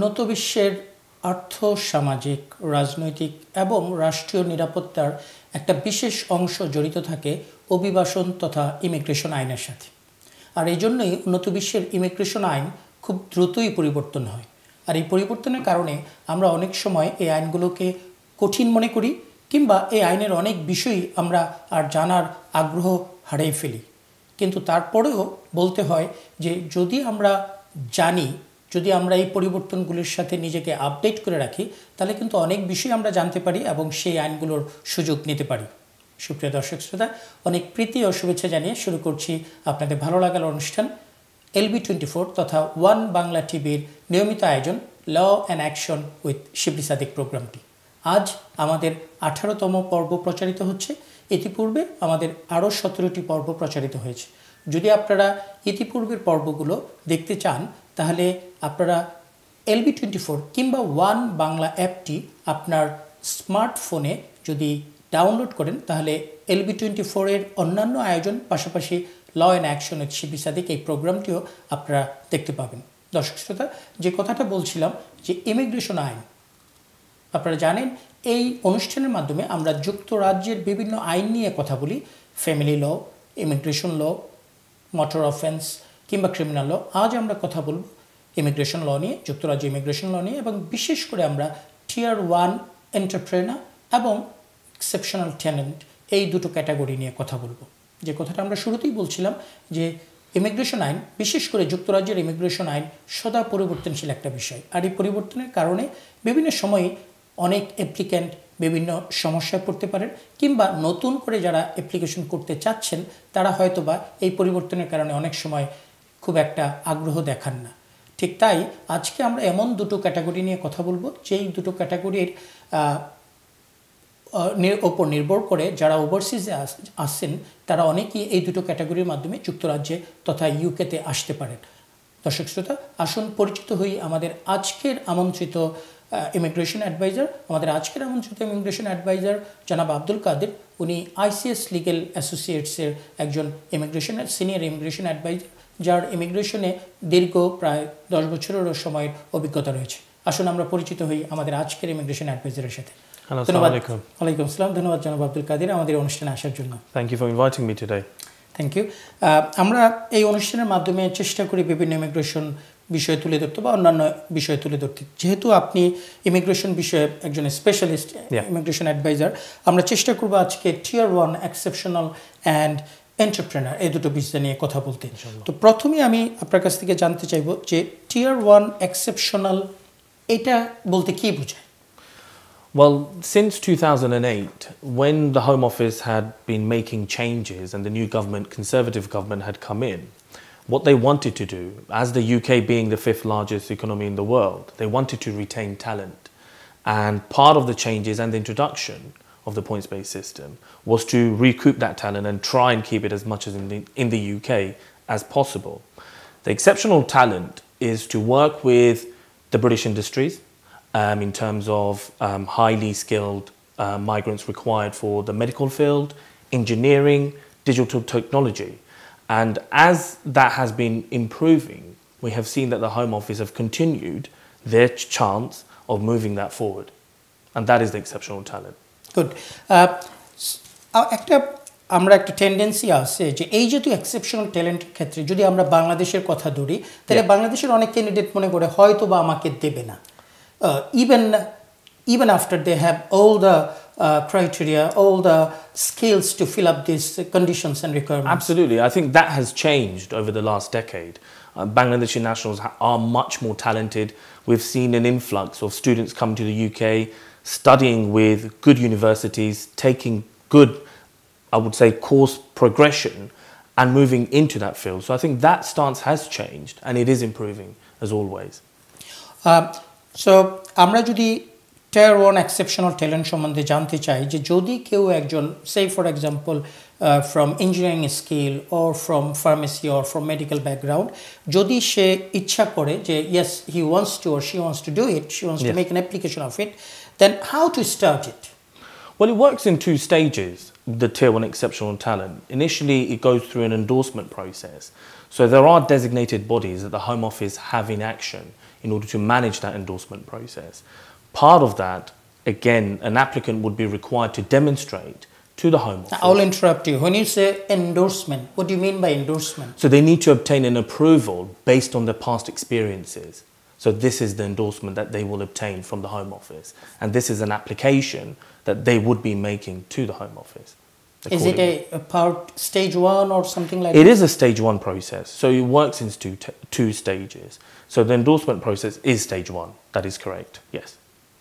উন্নত বিশ্বের আর্থ সামাজিক, রাজনৈতিক এবং রাষ্ট্রীয় নিরাপত্তার একটা বিশেষ অংশ জড়িত থাকে অভিবাসন তথা ইমিগ্রেশন আইনের সাথে। আর এই জন্যই উন্নত বিশ্বের ইমিগ্রেশন আইন খুব দ্রুতই পরিবর্তন হয়। আর এই পরিবর্তনের কারণে আমরা অনেক সময় এই আইনগুলোকে কঠিন মনে করি কিংবা এই আইনের অনেক বিষয়ই আমরা আর জানার আগ্রহ হারিয়ে ফেলি। কিন্তু তারপরেও বলতে হয় যে যদি আমরা জানি যদি আমরা এই পরিবর্তনগুলির সাথে নিজেকে আপডেট করে রাখি, তাহলে কিন্তু অনেক বিষয় আমরা জানতে পারি এবং সেই আইনগুলোর সুযোগ নিতে পারি। সুপ্রিয় দর্শক শ্রোতা, অনেক প্রীতি ও শুভেচ্ছা জানিয়ে শুরু করছি আপনাদের ভালো লাগার অনুষ্ঠান এলবি টোয়েন্টি ফোর তথা ওয়ান বাংলা টিভির নিয়মিত আয়োজন law and action with Shibli প্রোগ্রামটি। আজ আমাদের আঠারোতম পর্ব প্রচারিত হচ্ছে। ইতিপূর্বে আমাদের আরও সতেরোটি পর্ব প্রচারিত হয়েছে। যদি আপনারা ইতিপূর্বের পর্বগুলো দেখতে চান তাহলে আপনারা এলবি টোয়েন্টি ফোর কিংবা ওয়ান বাংলা অ্যাপটি আপনার স্মার্টফোনে যদি ডাউনলোড করেন, তাহলে এলবি টোয়েন্টি ফোরের অন্যান্য আয়োজন, পাশাপাশি law and action Shibli Sadiq এই প্রোগ্রামটিও আপনারা দেখতে পাবেন। দর্শক শ্রোতা, যে কথাটা বলছিলাম যে ইমিগ্রেশন আইন, আপনারা জানেন, এই অনুষ্ঠানের মাধ্যমে আমরা যুক্তরাজ্যের বিভিন্ন আইন নিয়ে কথা বলি, family law, immigration law, motor offence কিংবা ক্রিমিনাল ল আজ আমরা কথা বলব ইমিগ্রেশন ল নিয়ে, যুক্তরাজ্য ইমিগ্রেশন ল নিয়ে এবং বিশেষ করে আমরা টিয়ার ওয়ান এন্টারপ্রেনার এবং এক্সেপশনাল ট্যালেন্ট এই দুটো ক্যাটাগরি নিয়ে কথা বলব। যে কথাটা আমরা শুরুতেই বলছিলাম যে ইমিগ্রেশন আইন, বিশেষ করে যুক্তরাজ্যের ইমিগ্রেশন আইন সদা পরিবর্তনশীল একটা বিষয়। আর এই পরিবর্তনের কারণে বিভিন্ন সময়ে অনেক অ্যাপ্লিক্যান্ট বিভিন্ন সমস্যায় পড়তে পারেন কিংবা নতুন করে যারা অ্যাপ্লিকেশন করতে চাচ্ছেন, তারা হয়তোবা এই পরিবর্তনের কারণে অনেক সময় খুব একটা আগ্রহ দেখান না। ঠিক তাই আজকে আমরা এমন দুটো ক্যাটাগরি নিয়ে কথা বলব, যেই দুটো ক্যাটাগরির ওপর নির্ভর করে যারা ওভারসিজে আসছেন, তারা অনেকেই এই দুটো ক্যাটাগরির মাধ্যমে যুক্তরাজ্যে তথা ইউকেতে আসতে পারেন। দর্শক শ্রোতা, আসুন পরিচিত হই আমাদের আজকের আমন্ত্রিত ইমিগ্রেশন অ্যাডভাইজার আমাদের আজকের আমন্ত্রিত ইমিগ্রেশন অ্যাডভাইজার জনাব আব্দুল কাদের। উনি আইসিএস লিগেল অ্যাসোসিয়েটসের একজন ইমিগ্রেশন সিনিয়র ইমিগ্রেশন অ্যাডভাইজার যার ইমিগ্রেশনে দীর্ঘ প্রায় দশ বছরেরও সময়ের অভিজ্ঞতা রয়েছে। আসুন আমরা পরিচিত হই আমাদের আজকের ইমিগ্রেশন অ্যাডভাইজারের সাথে। ধন্যবাদ। ওয়ালাইকুম আসসালাম। ধন্যবাদ জনাব আব্দুল কাদের আমাদের অনুষ্ঠানে আসার জন্য। Thank you for inviting me today thank you আমরা এই অনুষ্ঠানের মাধ্যমে চেষ্টা করি বিভিন্ন ইমিগ্রেশন বিষয় তুলে ধরতে বা অন্যান্য বিষয় তুলে ধরতে। যেহেতু আপনি ইমিগ্রেশন বিষয়ে একজন স্পেশালিস্ট ইমিগ্রেশন অ্যাডভাইজার আমরা চেষ্টা করব আজকে tier one exceptional and entrepreneur এই দুটো বিষয় নিয়ে কথা বলতে তো প্রথমে আমি আপনার কাছ থেকে জানতে চাইব যে টিয়ার ওয়ান এক্সেপশনাল এটা বলতে কি বোঝায় Well, since 2008, when the Home Office had been making changes and the new government, Conservative government, had come in, what they wanted to do, as the UK being the fifth largest economy in the world, they wanted to retain talent. And part of the changes and the introduction of the points based system was to recoup that talent and try and keep it as much as in the, in the UK as possible. The exceptional talent is to work with the British industries um, in terms of um, highly skilled uh, migrants required for the medical field, engineering, digital technology. And as that has been improving, we have seen that the Home Office have continued their chance of moving that forward. And that is the exceptional talent. Good একটা আমরা একটা tendency আছে যে এই যেহেতু exceptional ট্যালেন্টের ক্ষেত্রে যদি আমরা বাংলাদেশের কথা ধরি তাহলে বাংলাদেশের অনেক ক্যান্ডিডেট মনে করে হয়তো বা আমাকে দেবে না even even after they have all the uh, criteria, all the skills to fill up these conditions and requirements. Absolutely. I think that has changed over the last decade. Uh, Bangladeshi nationals ha- are much more talented. We've seen an influx of students come to the UK, studying with good universities, taking good, I would say, course progression and moving into that field. So I think that stance has changed and it is improving as always. So আমরা যদি tier one exceptional talent সম্বন্ধে জানতে চাই যে যদি কেউ একজন সে for example from engineering skill or from pharmacy or from medical background যদি সে ইচ্ছা করে যে yes he wants to or she wants to do it she wants to make an application of it then how to start it? Well, it works in two stages, the tier one exceptional talent. Initially, it goes through an endorsement process. So there are designated bodies that the Home Office have in action in order to manage that endorsement process. Part of that, again, an applicant would be required to demonstrate to the Home Office. I'll interrupt you. When you say endorsement, what do you mean by endorsement? So they need to obtain an approval based on their past experiences. So this is the endorsement that they will obtain from the Home Office. And this is an application that they would be making to the Home Office. Is it a, a part stage one or something like It that? is a stage one process. So it works in two, t- two stages. So the endorsement process is stage one. That is correct. Yes.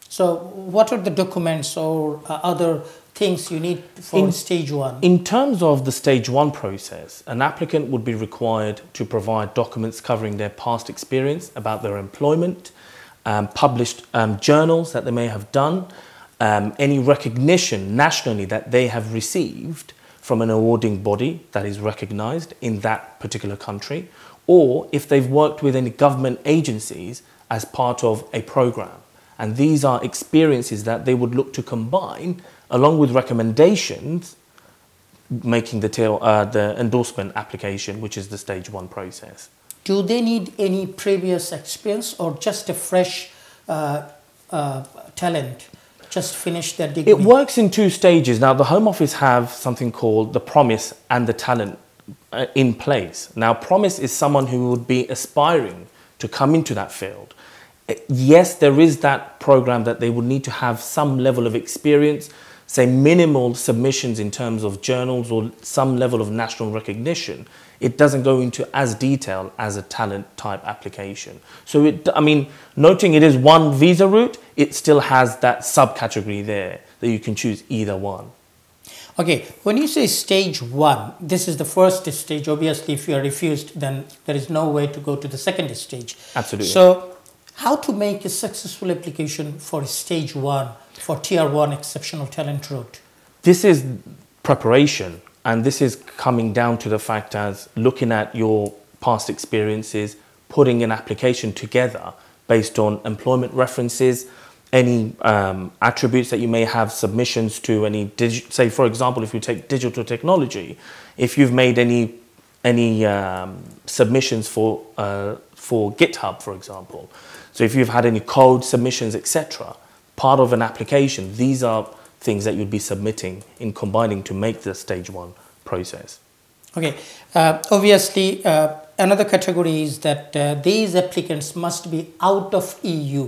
So, what are the documents or uh, other things you need for In- stage one? In terms of the stage one process, an applicant would be required to provide documents covering their past experience about their employment, um, published um, journals that they may have done, um, any recognition nationally that they have received from an awarding body that is recognized in that particular country, or if they've worked with any government agencies as part of a program. And these are experiences that they would look to combine along with recommendations making the, tail, uh, the endorsement application, which is the stage one process. do they need any previous experience or just a fresh uh, uh, talent? Just finish their degree? It works in two stages. Now, the Home Office have something called the promise and the talent uh, in place. Now, promise is someone who would be aspiring to come into that field. Yes, there is that program that they would need to have some level of experience, say minimal submissions in terms of journals or some level of national recognition. It doesn't go into as detail as a talent type application. So it, I mean, noting it is one visa route, it still has that subcategory there that you can choose either one. Okay, when you say stage one, this is the first stage. Obviously, if you are refused, then there is no way to go to the second stage. Absolutely. So, how to make a successful application for stage one for tier one exceptional talent route? this is preparation and this is coming down to the fact as looking at your past experiences putting an application together based on employment references any um, attributes that you may have submissions to any say for example if you take digital technology if you've made any any um, submissions for uh, for github for example so if you've had any code submissions etc part of an application these are things that you'd be submitting in combining to make the stage one process. Okay, uh, obviously, uh, another category is that uh, these applicants must be out of E EU.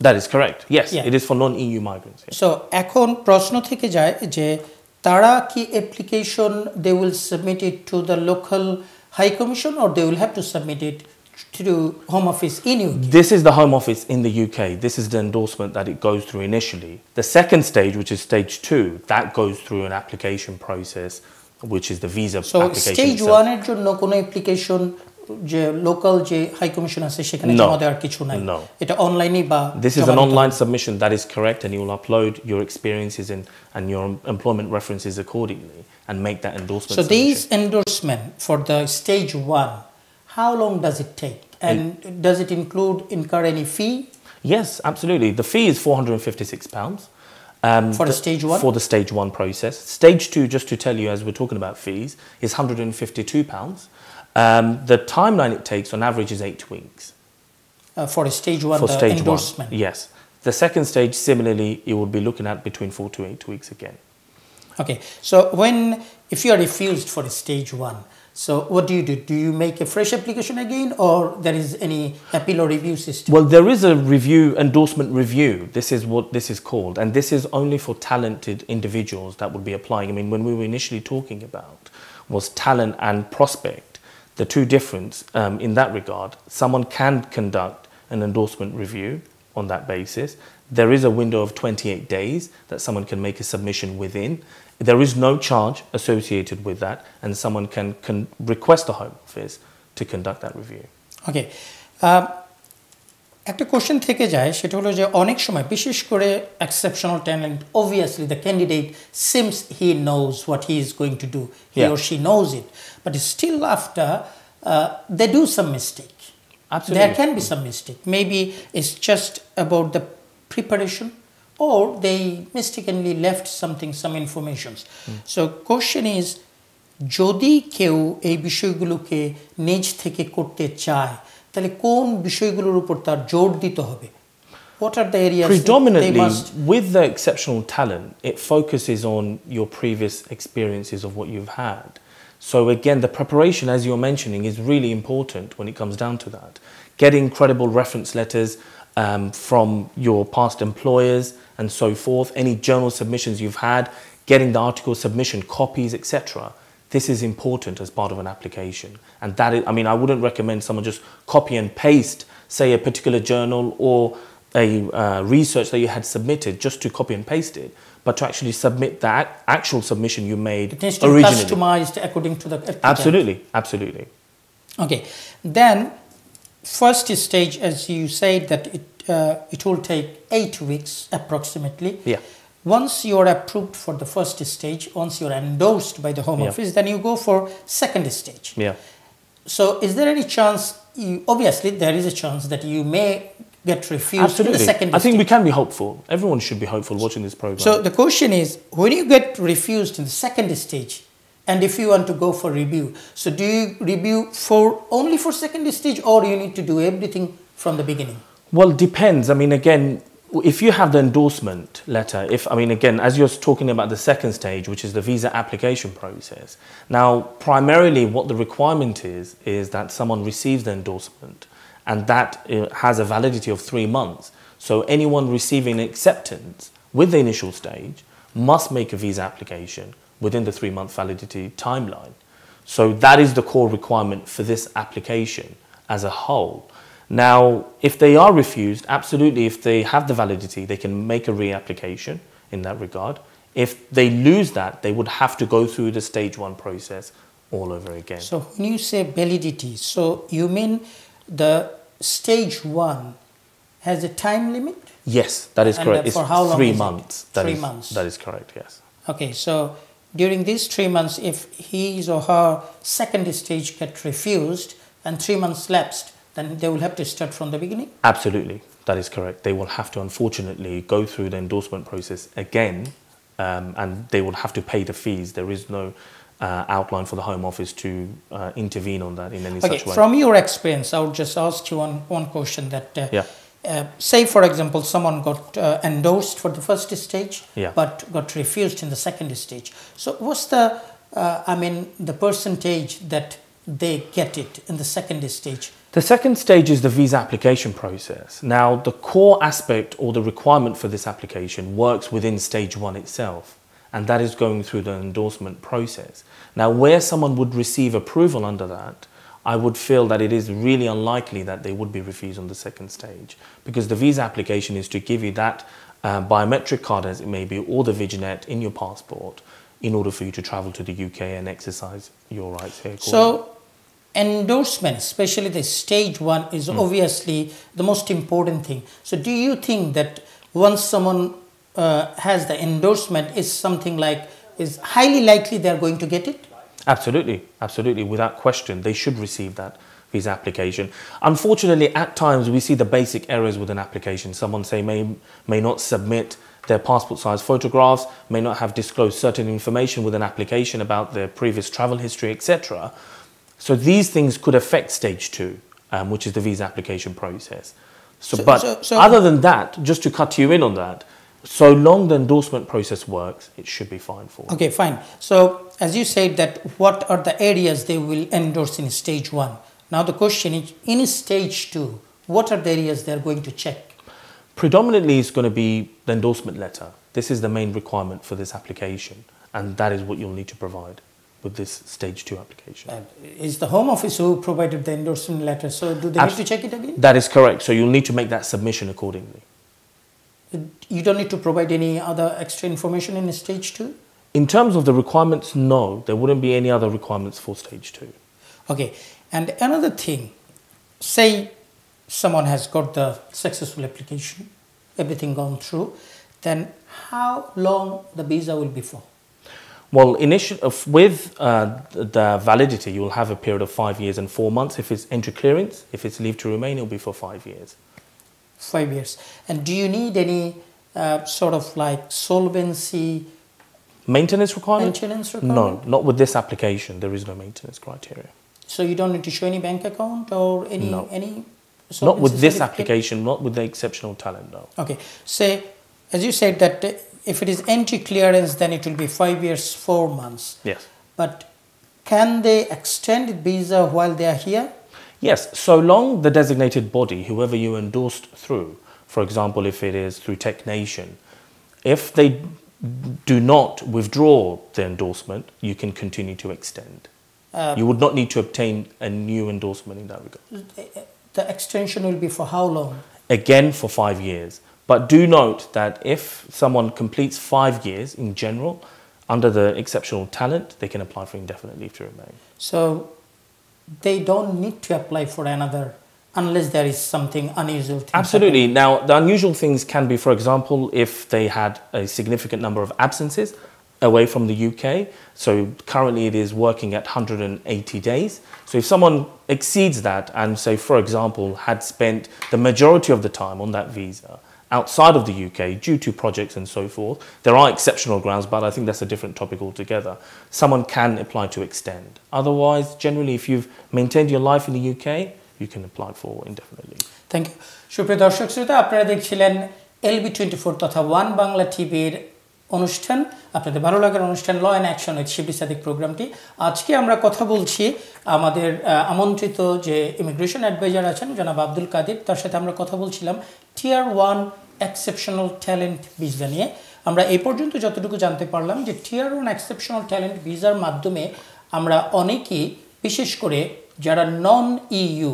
That is correct. Yes, Yeah. it is for non-EU migrants. yes. So এখন প্রশ্ন থেকে যায় যে তারা কি application they will submit it to the local high commission or they will have to submit to do Home Office in UK? This is the Home Office in the UK. This is the endorsement that it goes through initially. The second stage, which is stage two, that goes through an application process, which is the visa so application. So stage itself. one এর জন্য কোনো application যে local যে high commission আছে সেখানে জমা দেওয়ার কিছু নাই এটা অনলাইনে বা this is an online submission that is correct and you will upload your experiences and and your employment references accordingly and make that endorsement so this endorsement for the stage 1 how long does it take? And does it include incur any fee? Yes, absolutely. The fee is four hundred and fifty-six pounds um, For the th- stage one? For the stage one process, stage two, just to tell you, as we're talking about fees, is hundred and fifty-two pounds. Um, the timeline it takes, on average, is eight weeks Uh, for a stage one, for stage endorsement. one. Yes. The second stage, similarly, you will be looking at between four to eight weeks again. Okay, so when if you are refused for a stage one, so what do you do? Do you make a fresh application again, or there is any appeal or review system? Well, there is a review, endorsement review. This is what this is called. And this is only for talented individuals that would be applying. I mean, when we were initially talking about was talent and prospect, the two difference um, in that regard, someone can conduct an endorsement review on that basis. There is a window of 28 days that someone can make a submission within. There is no charge associated with that, and someone can, can request the Home Office to conduct that review. Okay uh, একটা question থেকে যায় সেটা হলো যে অনেক সময় বিশেষ করে exceptional talent obviously the candidate seems he knows what he is going to do he Yeah. or she knows it but still after uh, they do some mistake Absolutely. there can be some mistake maybe it's just about the preparation or they mistakenly left something some informations so question is যদি কেউ এই বিষয়গুলোকে নিজ থেকে করতে চায় তাহলে কোন বিষয়গুলোর উপর তার জোর দিতে হবে What are the areas that they Predominantly, must with the exceptional talent, it focuses on your previous experiences of what you've had. so, again, the preparation, as you're mentioning, is really important when it comes down to that. Getting credible reference letters um, from your past employers and so forth, any journal submissions you've had, getting the article submission copies, etc. This is important as part of an application. And that is, I mean, I wouldn't recommend someone just copy and paste, say, a particular journal or a uh, research that you had submitted just to copy and paste it, but to actually submit that actual submission you made it needs to be customized according to the applicant. Absolutely, absolutely. Okay, then first stage, as you said, that it uh, it will take eight weeks approximately. Yeah. Once you are approved for the first stage, once you are endorsed by the Home Yeah. Office, then you go for second stage. Yeah. So, is there any chance? You, obviously, there is a chance that you may get refused in the Absolutely. second I think we can be hopeful. Everyone should be hopeful watching this program. So the question is, when you get refused in the second stage, and if you want to go for review, so do you review for only for second stage, or you need to do everything from the beginning? Well, depends. I mean, again, if you have the endorsement letter, if I mean, again, as you're talking about the second stage, which is the visa application process. Now, primarily, what the requirement is is that someone receives the endorsement, and that uh, has a validity of three months. So, anyone receiving acceptance with the initial stage must make a visa application within the three-month validity timeline. So that is the core requirement for this application as a whole. Now, if they are refused, absolutely, if they have the validity, they can make a reapplication in that regard. If they lose that, they would have to go through the stage one process all over again. So when you say validity, so you mean the stage one has a time limit? yes, that is And, correct. uh, It's for how long three months. That Three is- months. That is correct, yes. Okay, so during these three months, if his or her second stage get refused and three months lapsed, then they will have to start from the beginning. Absolutely, that is correct. They will have to, unfortunately, go through the endorsement process again, um, and they will have to pay the fees. There is no uh, outline for the Home Office to uh, intervene on that in any Okay, such way. from your experience, I would just ask you one, one question that, uh, Yeah. uh, say for example, someone got uh, endorsed for the first stage, Yeah. but got refused in the second stage. So what's the, uh, I mean, the percentage that they get it in the second stage? The second stage is the visa application process. Now, the core aspect or the requirement for this application works within stage one itself, and that is going through the endorsement process. Now, where someone would receive approval under that, I would feel that it is really unlikely that they would be refused on the second stage because the visa application is to give you that uh, biometric card, as it may be, or the vignette in your passport in order for you to travel to the UK and exercise your rights here. So endorsement, especially the stage one, is Hmm. obviously the most important thing. So do you think that once someone uh, has the endorsement, is something like is highly likely they are going to get it? Absolutely, absolutely, without question, they should receive that visa application. Unfortunately, at times we see the basic errors with an application. Someone say may may not submit their passport size photographs, may not have disclosed certain information with an application about their previous travel history, etc. So these things could affect stage two, um, which is the visa application process. So, So- but so- so- other than that, just to cut you in on that, so long the endorsement process works, it should be fine for. Okay, fine. So as you said that what are the areas they will endorse in stage one? Now the question is in stage two, what are the areas they are going to check? Predominantly, it's going to be the endorsement letter. This is the main requirement for this application, and that is what you'll need to provide with this stage two application. Uh, is the Home Office who provided the endorsement letter? So do they Abs- need to check it again? That is correct. So you'll need to make that submission accordingly. You don't need to provide any other extra information in stage two? In terms of the requirements, no, there wouldn't be any other requirements for stage two. Okay, and another thing, say someone has got the successful application, everything gone through, then how long the visa will be for? Well, initial, with uh, the validity, you'll have a period of five years and four months. If it's entry clearance, if it's leave to remain, it'll be for five years. Five years. And do you need any uh, sort of like solvency Maintenance requirement? maintenance No, not with this application. There is no maintenance criteria. So you don't need to show any bank account or any No. any. Not with this application, not with the exceptional talent, no. Okay. Say, as you said that uh, if it is entry clearance, then it will be five years, four months. Yes. But can they extend visa while they are here? Yes, so long the designated body, whoever you endorsed through, for example, if it is through Tech Nation, if they do not withdraw the endorsement, you can continue to extend. Uh, you would not need to obtain a new endorsement in that regard. the extension will be for how long? Again, for five years. But do note that if someone completes five years in general, under the exceptional talent, they can apply for indefinite leave to remain. So they don't need to apply for another unless there is something unusual. Absolutely. Now, the unusual things can be, for example, if they had a significant number of absences away from the UK. So currently it is working at 180 days. So if someone exceeds that and, say, for example, had spent the majority of the time on that visa outside of the UK due to projects and so forth, there are exceptional grounds, but I think that's a different topic altogether. Someone can apply to extend. Otherwise, generally, if you've maintained your life in the UK, you can apply for indefinite leave. Thank you সুপ্রিয় দর্শক শ্রোতা আপনারা দেখছিলেন LB twenty four তথা one Bangla টিভির অনুষ্ঠান, আপনাদের ভালো লাগার অনুষ্ঠান law and action with Shibli Sadiq প্রোগ্রামটি আজকে আমরা কথা বলছি আমাদের আমন্ত্রিত যে ইমিগ্রেশন অ্যাডভাইজার আছেন, জনাব আব্দুল কাদির। তার সাথে আমরা কথা বলছিলাম tier one exceptional talent visa নিয়ে। আমরা এই পর্যন্ত যতটুকু জানতে পারলাম যে টিয়ার ওয়ান এক্সেপশনাল ট্যালেন্ট ভিসার মাধ্যমে আমরা অনেকেই, বিশেষ করে যারা non EU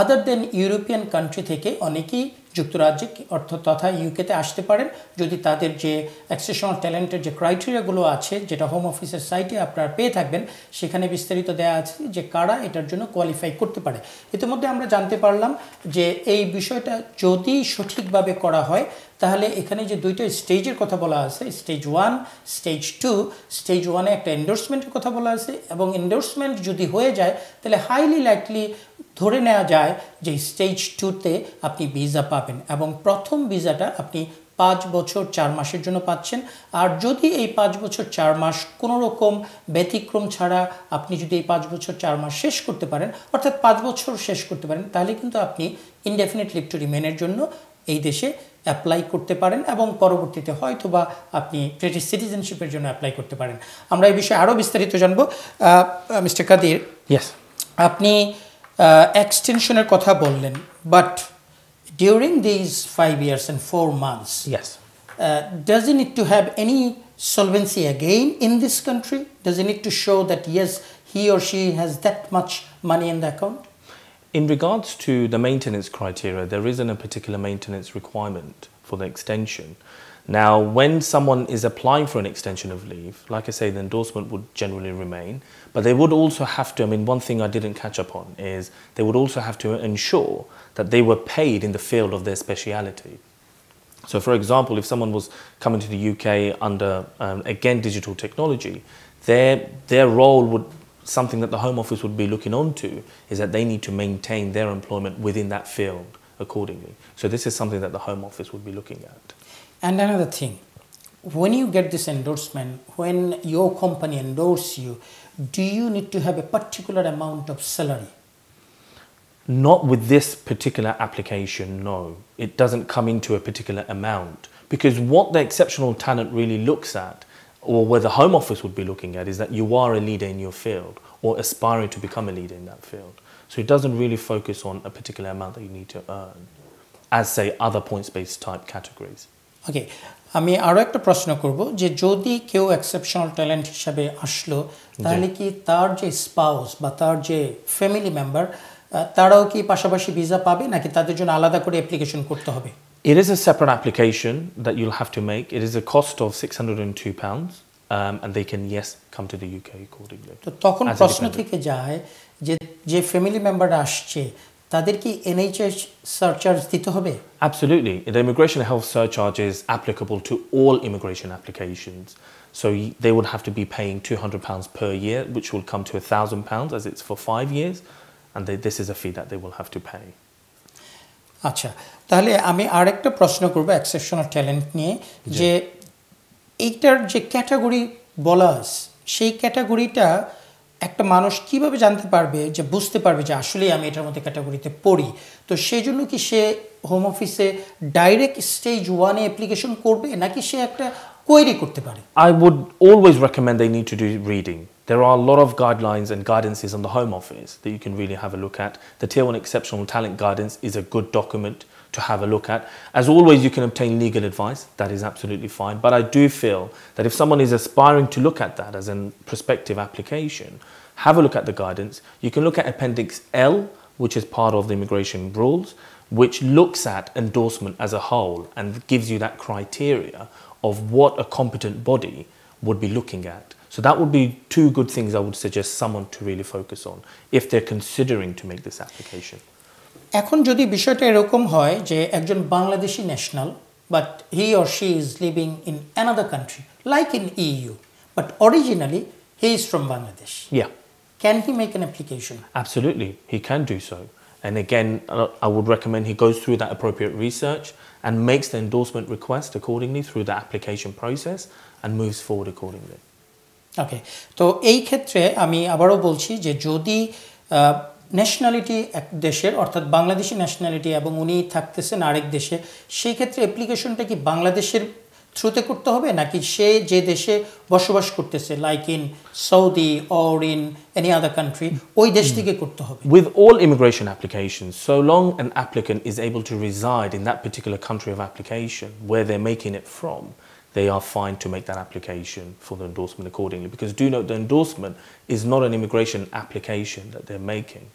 other than European country থেকে অনেকেই যুক্তরাজ্যে অর্থাৎ তথা ইউকেতে আসতে পারেন। যদি তাদের যে অ্যাক্সেশনাল ট্যালেন্টের যে ক্রাইটেরিয়াগুলো আছে, যেটা হোম অফিসের সাইটে আপনারা পেয়ে থাকবেন, সেখানে বিস্তারিত দেওয়া আছে যে কারা এটার জন্য কোয়ালিফাই করতে পারে। ইতিমধ্যে আমরা জানতে পারলাম যে এই বিষয়টা যদি সঠিকভাবে করা হয় তাহলে এখানে যে দুইটা স্টেজের কথা বলা আছে stage one stage two stage ওয়ানে একটা এন্ডোর্সমেন্টের কথা বলা আছে এবং এন্ডোর্সমেন্ট যদি হয়ে যায়, তাহলে হাইলি লাইকলি ধরে নেওয়া যায় যে স্টেজ টুতে আপনি ভিসা পাবেন এবং প্রথম ভিসাটা আপনি পাঁচ বছর চার মাসের জন্য পাচ্ছেন। আর যদি এই পাঁচ বছর চার মাস কোনো রকম ব্যতিক্রম ছাড়া আপনি যদি এই পাঁচ বছর চার মাস শেষ করতে পারেন, অর্থাৎ পাঁচ বছর শেষ করতে পারেন, তাহলে কিন্তু আপনি ইনডেফিনেট লিভ রিমেনের জন্য এই দেশে অ্যাপ্লাই করতে পারেন এবং পরবর্তীতে হয়তো বা আপনি ব্রিটিশ সিটিজেনশিপের জন্য অ্যাপ্লাই করতে পারেন আমরা এই বিষয়ে আরও বিস্তারিত জানব মিস্টার কাদির Yes. আপনি এক্সটেনশনের কথা বললেন but during these five years and four months Yes. Does it to have any solvency again in this country? Does he need to show that yes, he or she has that much money in the account? In regards to the maintenance criteria, there isn't a particular maintenance requirement for the extension. Now, when someone is applying for an extension of leave, like I say, the endorsement would generally remain, but they would also have to, I mean, one thing I didn't catch up on is they would also have to ensure that they were paid in the field of their speciality. So, for example, if someone was coming to the UK under, um, again, digital technology, their, their role would, something that the Home Office would be looking onto, is that they need to maintain their employment within that field accordingly. So, this is something that the Home Office would be looking at. And another thing, when you get this endorsement, when your company endorses you, do you need to have a particular amount of salary? Not with this particular application, no. It doesn't come into a particular amount. Because what the exceptional talent really looks at, or where the Home Office would be looking at, is that you are a leader in your field or aspiring to become a leader in that field. So it doesn't really focus on a particular amount that you need to earn, as, say, other points based type categories. Okay আমি আরও একটা প্রশ্ন করব যে যদি কেউ exceptional talent হিসাবে আসলো তাহলে কি তার যে স্পাউস বা তার যে ফ্যামিলি মেম্বার তারাও কি পাশাপাশি ভিসা পাবে নাকি তাদের জন্য আলাদা করে অ্যাপ্লিকেশন করতে হবে It is a separate application that you'll have to make. It is a cost of £602, um, and they can, yes, come to the UK accordingly. তো তখন As a প্রশ্ন dependent. থেকে যায় যে যে ফ্যামিলি মেম্বাররা আসছে তাদের কি এনএইচএস সারচার্জ দিতে হবে Absolutely. The immigration health surcharge is applicable to all immigration applications. So y- they would have to be paying £200 per year, which will come to £1,000 as it's for five years. And they, this is a fee that they will have to pay. আচ্ছা তাহলে আমি আরেকটা প্রশ্ন করব exceptional talent নিয়ে যে এইটার যে ক্যাটাগরি বলা সেই ক্যাটাগরিটা একটা মানুষ কীভাবে জানতে পারবে যে বুঝতে পারবে যে আসলেই আমি এটার মধ্যে ক্যাটাগরিতে পড়ি? তো সেই জন্য কি সে হোম অফিসে ডাইরেক্ট স্টেজ ওয়ানে অ্যাপ্লিকেশন করবে? নাকি সে একটা কোয়েরি করতে পারে I would always recommend they need to do reading. There are a lot of guidelines and guidances on the Home Office that you can really have a look at. The Tier 1 Exceptional Talent Guidance is a good document to have a look at. As always, you can obtain legal advice. That is absolutely fine. But I do feel that if someone is aspiring to look at that as a prospective application, have a look at the guidance. You can look at Appendix L, which is part of the immigration rules, which looks at endorsement as a whole and gives you that criteria of what a competent body would be looking at. So that would be two good things I would suggest someone to really focus on if they're considering to make this application. এখন যদি বিষয়টা এরকম হয় যে একজন Bangladeshi national but he or she is living in another country like in EU but originally he is from Bangladesh Yeah, can he make an application absolutely. He can do so. And again, uh, I would recommend he goes through that appropriate research and makes the endorsement request accordingly through the application process and moves forward accordingly. Okay তো এই ক্ষেত্রে আমি আবারও বলছি যে যদি nationality এক দেশের অর্থাৎ বাংলাদেশি ন্যাশনালিটি এবং উনি থাকতেছেন আরেক দেশে সেই ক্ষেত্রে অ্যাপ্লিকেশনটা কি বাংলাদেশের থ্রুতে করতে হবে নাকি সে যে দেশে বসবাস করতেছে like in Saudi or in any other country ওই দেশ থেকে করতে হবে With all immigration applications, so long an applicant is able to reside in that particular country of application where they're making it from, they are fine to make that application for the endorsement accordingly. Because do note the endorsement is not an immigration application that they're making.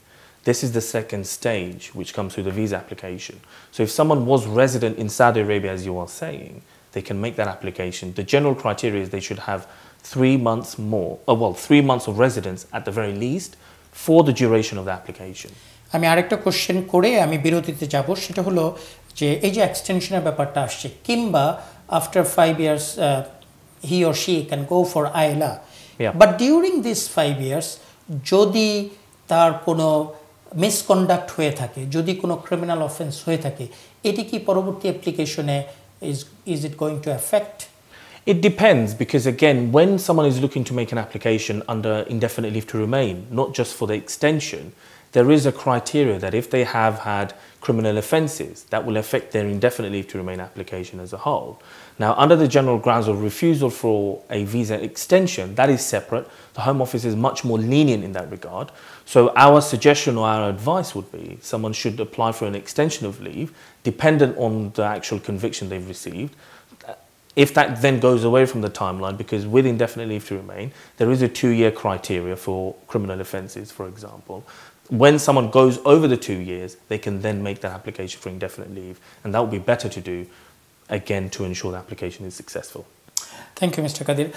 This is the second stage which comes through the visa application. So if someone was resident in Saudi Arabia, as you are saying, they can make that application. The general criteria is they should have three months more, oh, well, three months of residence at the very least for the duration of the application. আমি আরেকটা question করে আমি বিরতিতে যাব সেটা হলো যে এই যে এক্সটেনশনের ব্যাপারটা আসছে কিংবা after five years he or she can go for Yeah. But during this five years যদি তার কোনো মিসকন্ডাক্ট হয়ে থাকে যদি কোনো ক্রিমিনাল অফেন্স হয়ে থাকে এটি কি পরবর্তী অ্যাপ্লিকেশনে is, is it going to affect? It depends because, again, when someone is looking to make an application under indefinite leave to remain, not just for the extension, there is a criteria that if they have had criminal offences, that will affect their indefinite leave to remain application as a whole. Now, under the general grounds of refusal for a visa extension, that is separate. The Home Office is much more lenient in that regard. So, our suggestion or our advice would be someone should apply for an extension of leave dependent on the actual conviction they've received. If that then goes away from the timeline, because with indefinite leave to remain, there is a two year criteria for criminal offences, for example. When someone goes over the two years, they can then make that application for indefinite leave, and that would be better to do, again, to ensure the application is successful. Thank you mister Kadir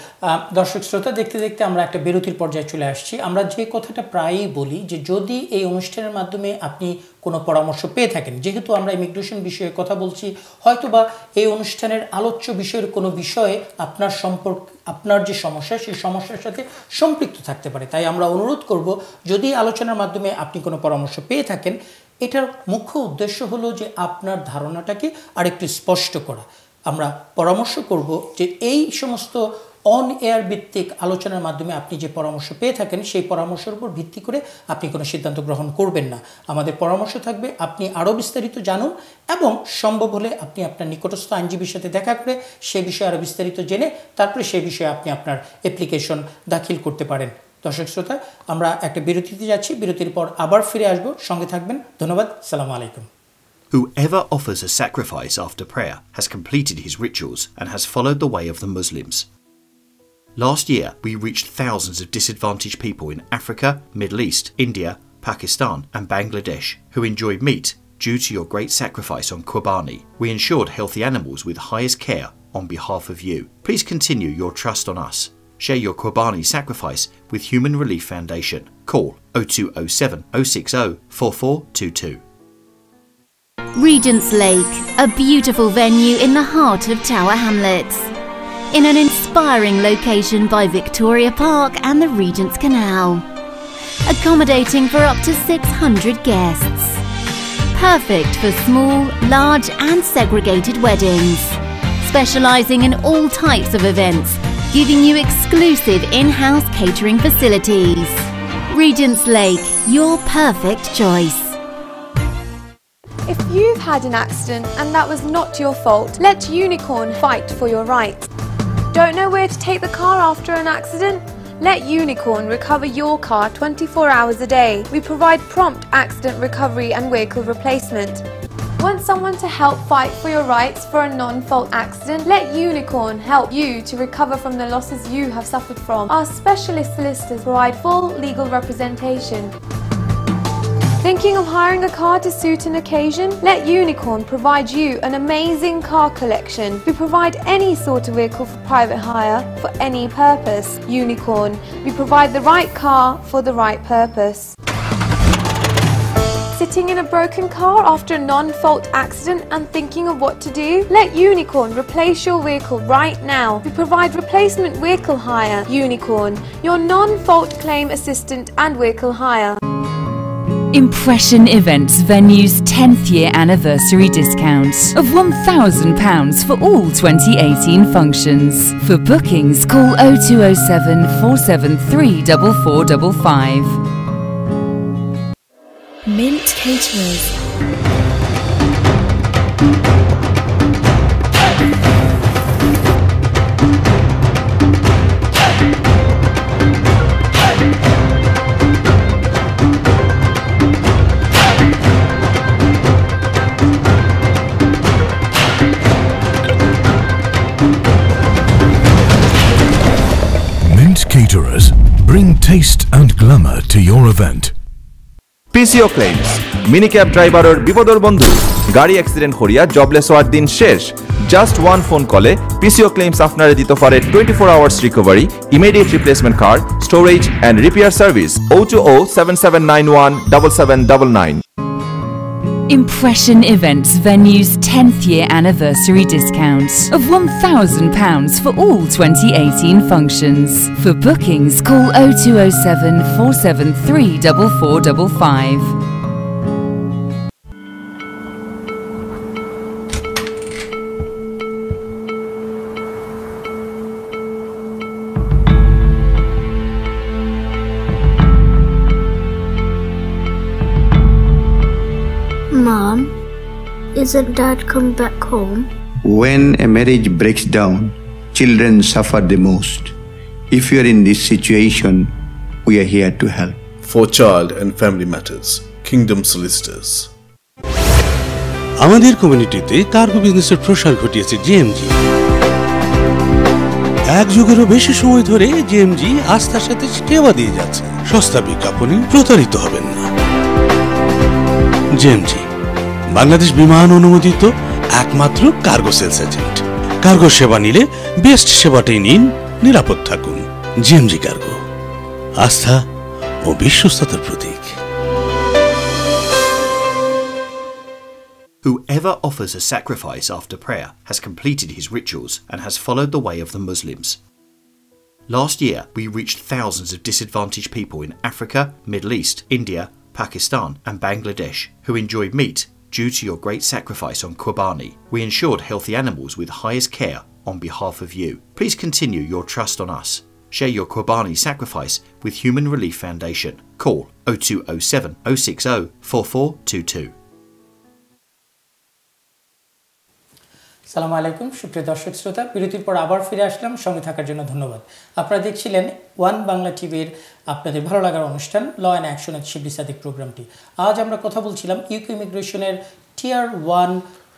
দর্শক, শ্রোতা, দেখতে দেখতে আমরা একটা বিরতির পর্যায়ে চলে আসছি। আমরা যে কথাটা প্রায়ই বলি যে, যদি এই অনুষ্ঠানের মাধ্যমে আপনি কোনো পরামর্শ পেয়ে থাকেন, যেহেতু আমরা ইমিগ্রেশন বিষয়ে কথা বলছি, হয়তোবা এই অনুষ্ঠানের আলোচ্য বিষয়ের কোনো বিষয়ে আপনার সম্পর্ক, আপনার যে সমস্যা, সেই সমস্যার সাথে সম্পৃক্ত থাকতে পারে। তাই আমরা অনুরোধ করব, যদি আলোচনার মাধ্যমে আপনি কোনো পরামর্শ পেয়ে থাকেন, এটার মুখ্য উদ্দেশ্য হলো যে, আপনার ধারণাটাকে আরেকটু স্পষ্ট করা। আমরা পরামর্শ করব যে এই সমস্ত অন এয়ার ভিত্তিক আলোচনার মাধ্যমে আপনি যে পরামর্শ পেয়ে থাকেন, সেই পরামর্শের উপর ভিত্তি করে আপনি কোনো সিদ্ধান্ত গ্রহণ করবেন না। আমাদের পরামর্শ থাকবে, আপনি আরও বিস্তারিত জানুন এবং সম্ভব হলে আপনি আপনার নিকটস্থ আইনজীবীর সাথে দেখা করে সে বিষয়ে আরও বিস্তারিত জেনে তারপরে সেই বিষয়ে আপনি আপনার অ্যাপ্লিকেশন দাখিল করতে পারেন। দর্শক শ্রোতা, আমরা একটা বিরতিতে যাচ্ছি। বিরতির পর আবার ফিরে আসব। সঙ্গে থাকবেন। ধন্যবাদ। সালাম আলাইকুম। Whoever offers a sacrifice after prayer has completed his rituals and has followed the way of the Muslims. Last year, we reached thousands of disadvantaged people in Africa, Middle East, India, Pakistan, and Bangladesh who enjoyed meat due to your great sacrifice on Qurbani. We ensured healthy animals with highest care on behalf of you. Please continue your trust on us. Share your Qurbani sacrifice with Human Relief Foundation. Call 0207 060 4422. Regent's Lake, a beautiful venue in the heart of Tower Hamlets. In an inspiring location by Victoria Park and the Regent's Canal. Accommodating for up to 600 guests. Perfect for small, large, and segregated weddings. Specialising in all types of events, giving you exclusive in house catering facilities. Regent's Lake, your perfect choice. If you've had an accident and that was not your fault, let Unicorn fight for your rights. Don't know where to take the car after an accident? Let Unicorn recover your car 24 hours a day. We provide prompt accident recovery and vehicle replacement. Want someone to help fight for your rights for a non-fault accident? Let Unicorn help you to recover from the losses you have suffered from. Our specialist solicitors provide full legal representation. Thinking of hiring a car to suit an occasion? Let Unicorn provide you an amazing car collection. We provide any sort of vehicle for private hire for any purpose. Unicorn, we provide the right car for the right purpose. Sitting in a broken car after a non-fault accident and thinking of what to do? Let Unicorn replace your vehicle right now. We provide replacement vehicle hire. Unicorn, your non-fault claim assistant and vehicle hire. Impression Events Venue's 10th year anniversary discount of £1,000 for all 2018 functions. For bookings, call 0207 473 4455. Mint Caterers. Taste and glamour to your event. PCO claims mini cab ড্রাইভারের বিপদর বন্ধু, গাড়ি accident করিয়া jobless হওয়ার দিন শেষ just one phone কলে PCO claims আপনারে দিতে পারে twenty four hours recovery immediate replacement car storage and repair service oh two oh seven seven nine one double seven double nine Impression Events Venue's 10th year anniversary discount of £1,000 for all 2018 functions. For bookings, call 0207 473 4455. Isn't Dad come back home? When a marriage breaks down, children suffer the most. If you are in this situation, we are here to help. For Child and Family Matters, Kingdom Solicitors. আমাদের কমিউনিটিতে cargo বিজনেসের প্রসার ঘটিয়েছে GMG এক যুগেরও বেশি সময় ধরে GMG আস্থার সাথে সেবা দিয়ে যাচ্ছে সস্তা বিজ্ঞাপনে প্রতারিত হবেন না জেএমজি বাংলাদেশ বিমান অনুমোদিত একমাত্র কার্গো সেলস এজেন্ট কার্গো সেবা নিলে বেস্ট সেবাটাই নিন নিরাপদ থাকুন জিএমজি কার্গো আস্থা ও বিশ্বস্ততার প্রতীক Whoever offers a sacrifice after prayer has completed his rituals and has followed the way of the Muslims. Last year, we reached thousands of disadvantaged people in Africa, Middle East, India, Pakistan, and Bangladesh who enjoyed meat due to your great sacrifice on Qurbani. We ensured healthy animals with highest care on behalf of you. Please continue your trust on us. Share your Qurbani sacrifice with Human Relief Foundation. Call 0207 060 4422. সালাম আলাইকুম, সুপ্রিয় দর্শক শ্রোতা, বিরতির পর আবার ফিরে আসলাম। সঙ্গে থাকার জন্য ধন্যবাদ। আপনারা দেখছিলেন ওয়ান বাংলা টিভির আপনাদের ভালো লাগার অনুষ্ঠান ল অ্যান্ড অ্যাকশন এর শিবলি সাদিক প্রোগ্রামটি আজ আমরা কথা বলছিলাম ইউকে ইমিগ্রেশনের tier one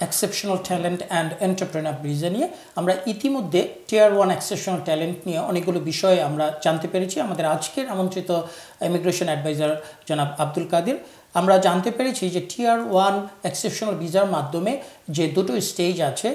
exceptional talent and entrepreneur visa নিয়ে। আমরা ইতিমধ্যে টিয়ার ওয়ান এক্সেপশনাল ট্যালেন্ট নিয়ে অনেকগুলো বিষয়ে আমরা জানতে পেরেছি। আমাদের আজকের আমন্ত্রিত ইমিগ্রেশন অ্যাডভাইজার জনাব আব্দুল কাদির। আমরা জানতে পেরেছি যে টিয়ার ওয়ান এক্সেপশনাল ভিসার মাধ্যমে যে দুটো স্টেজ আছে,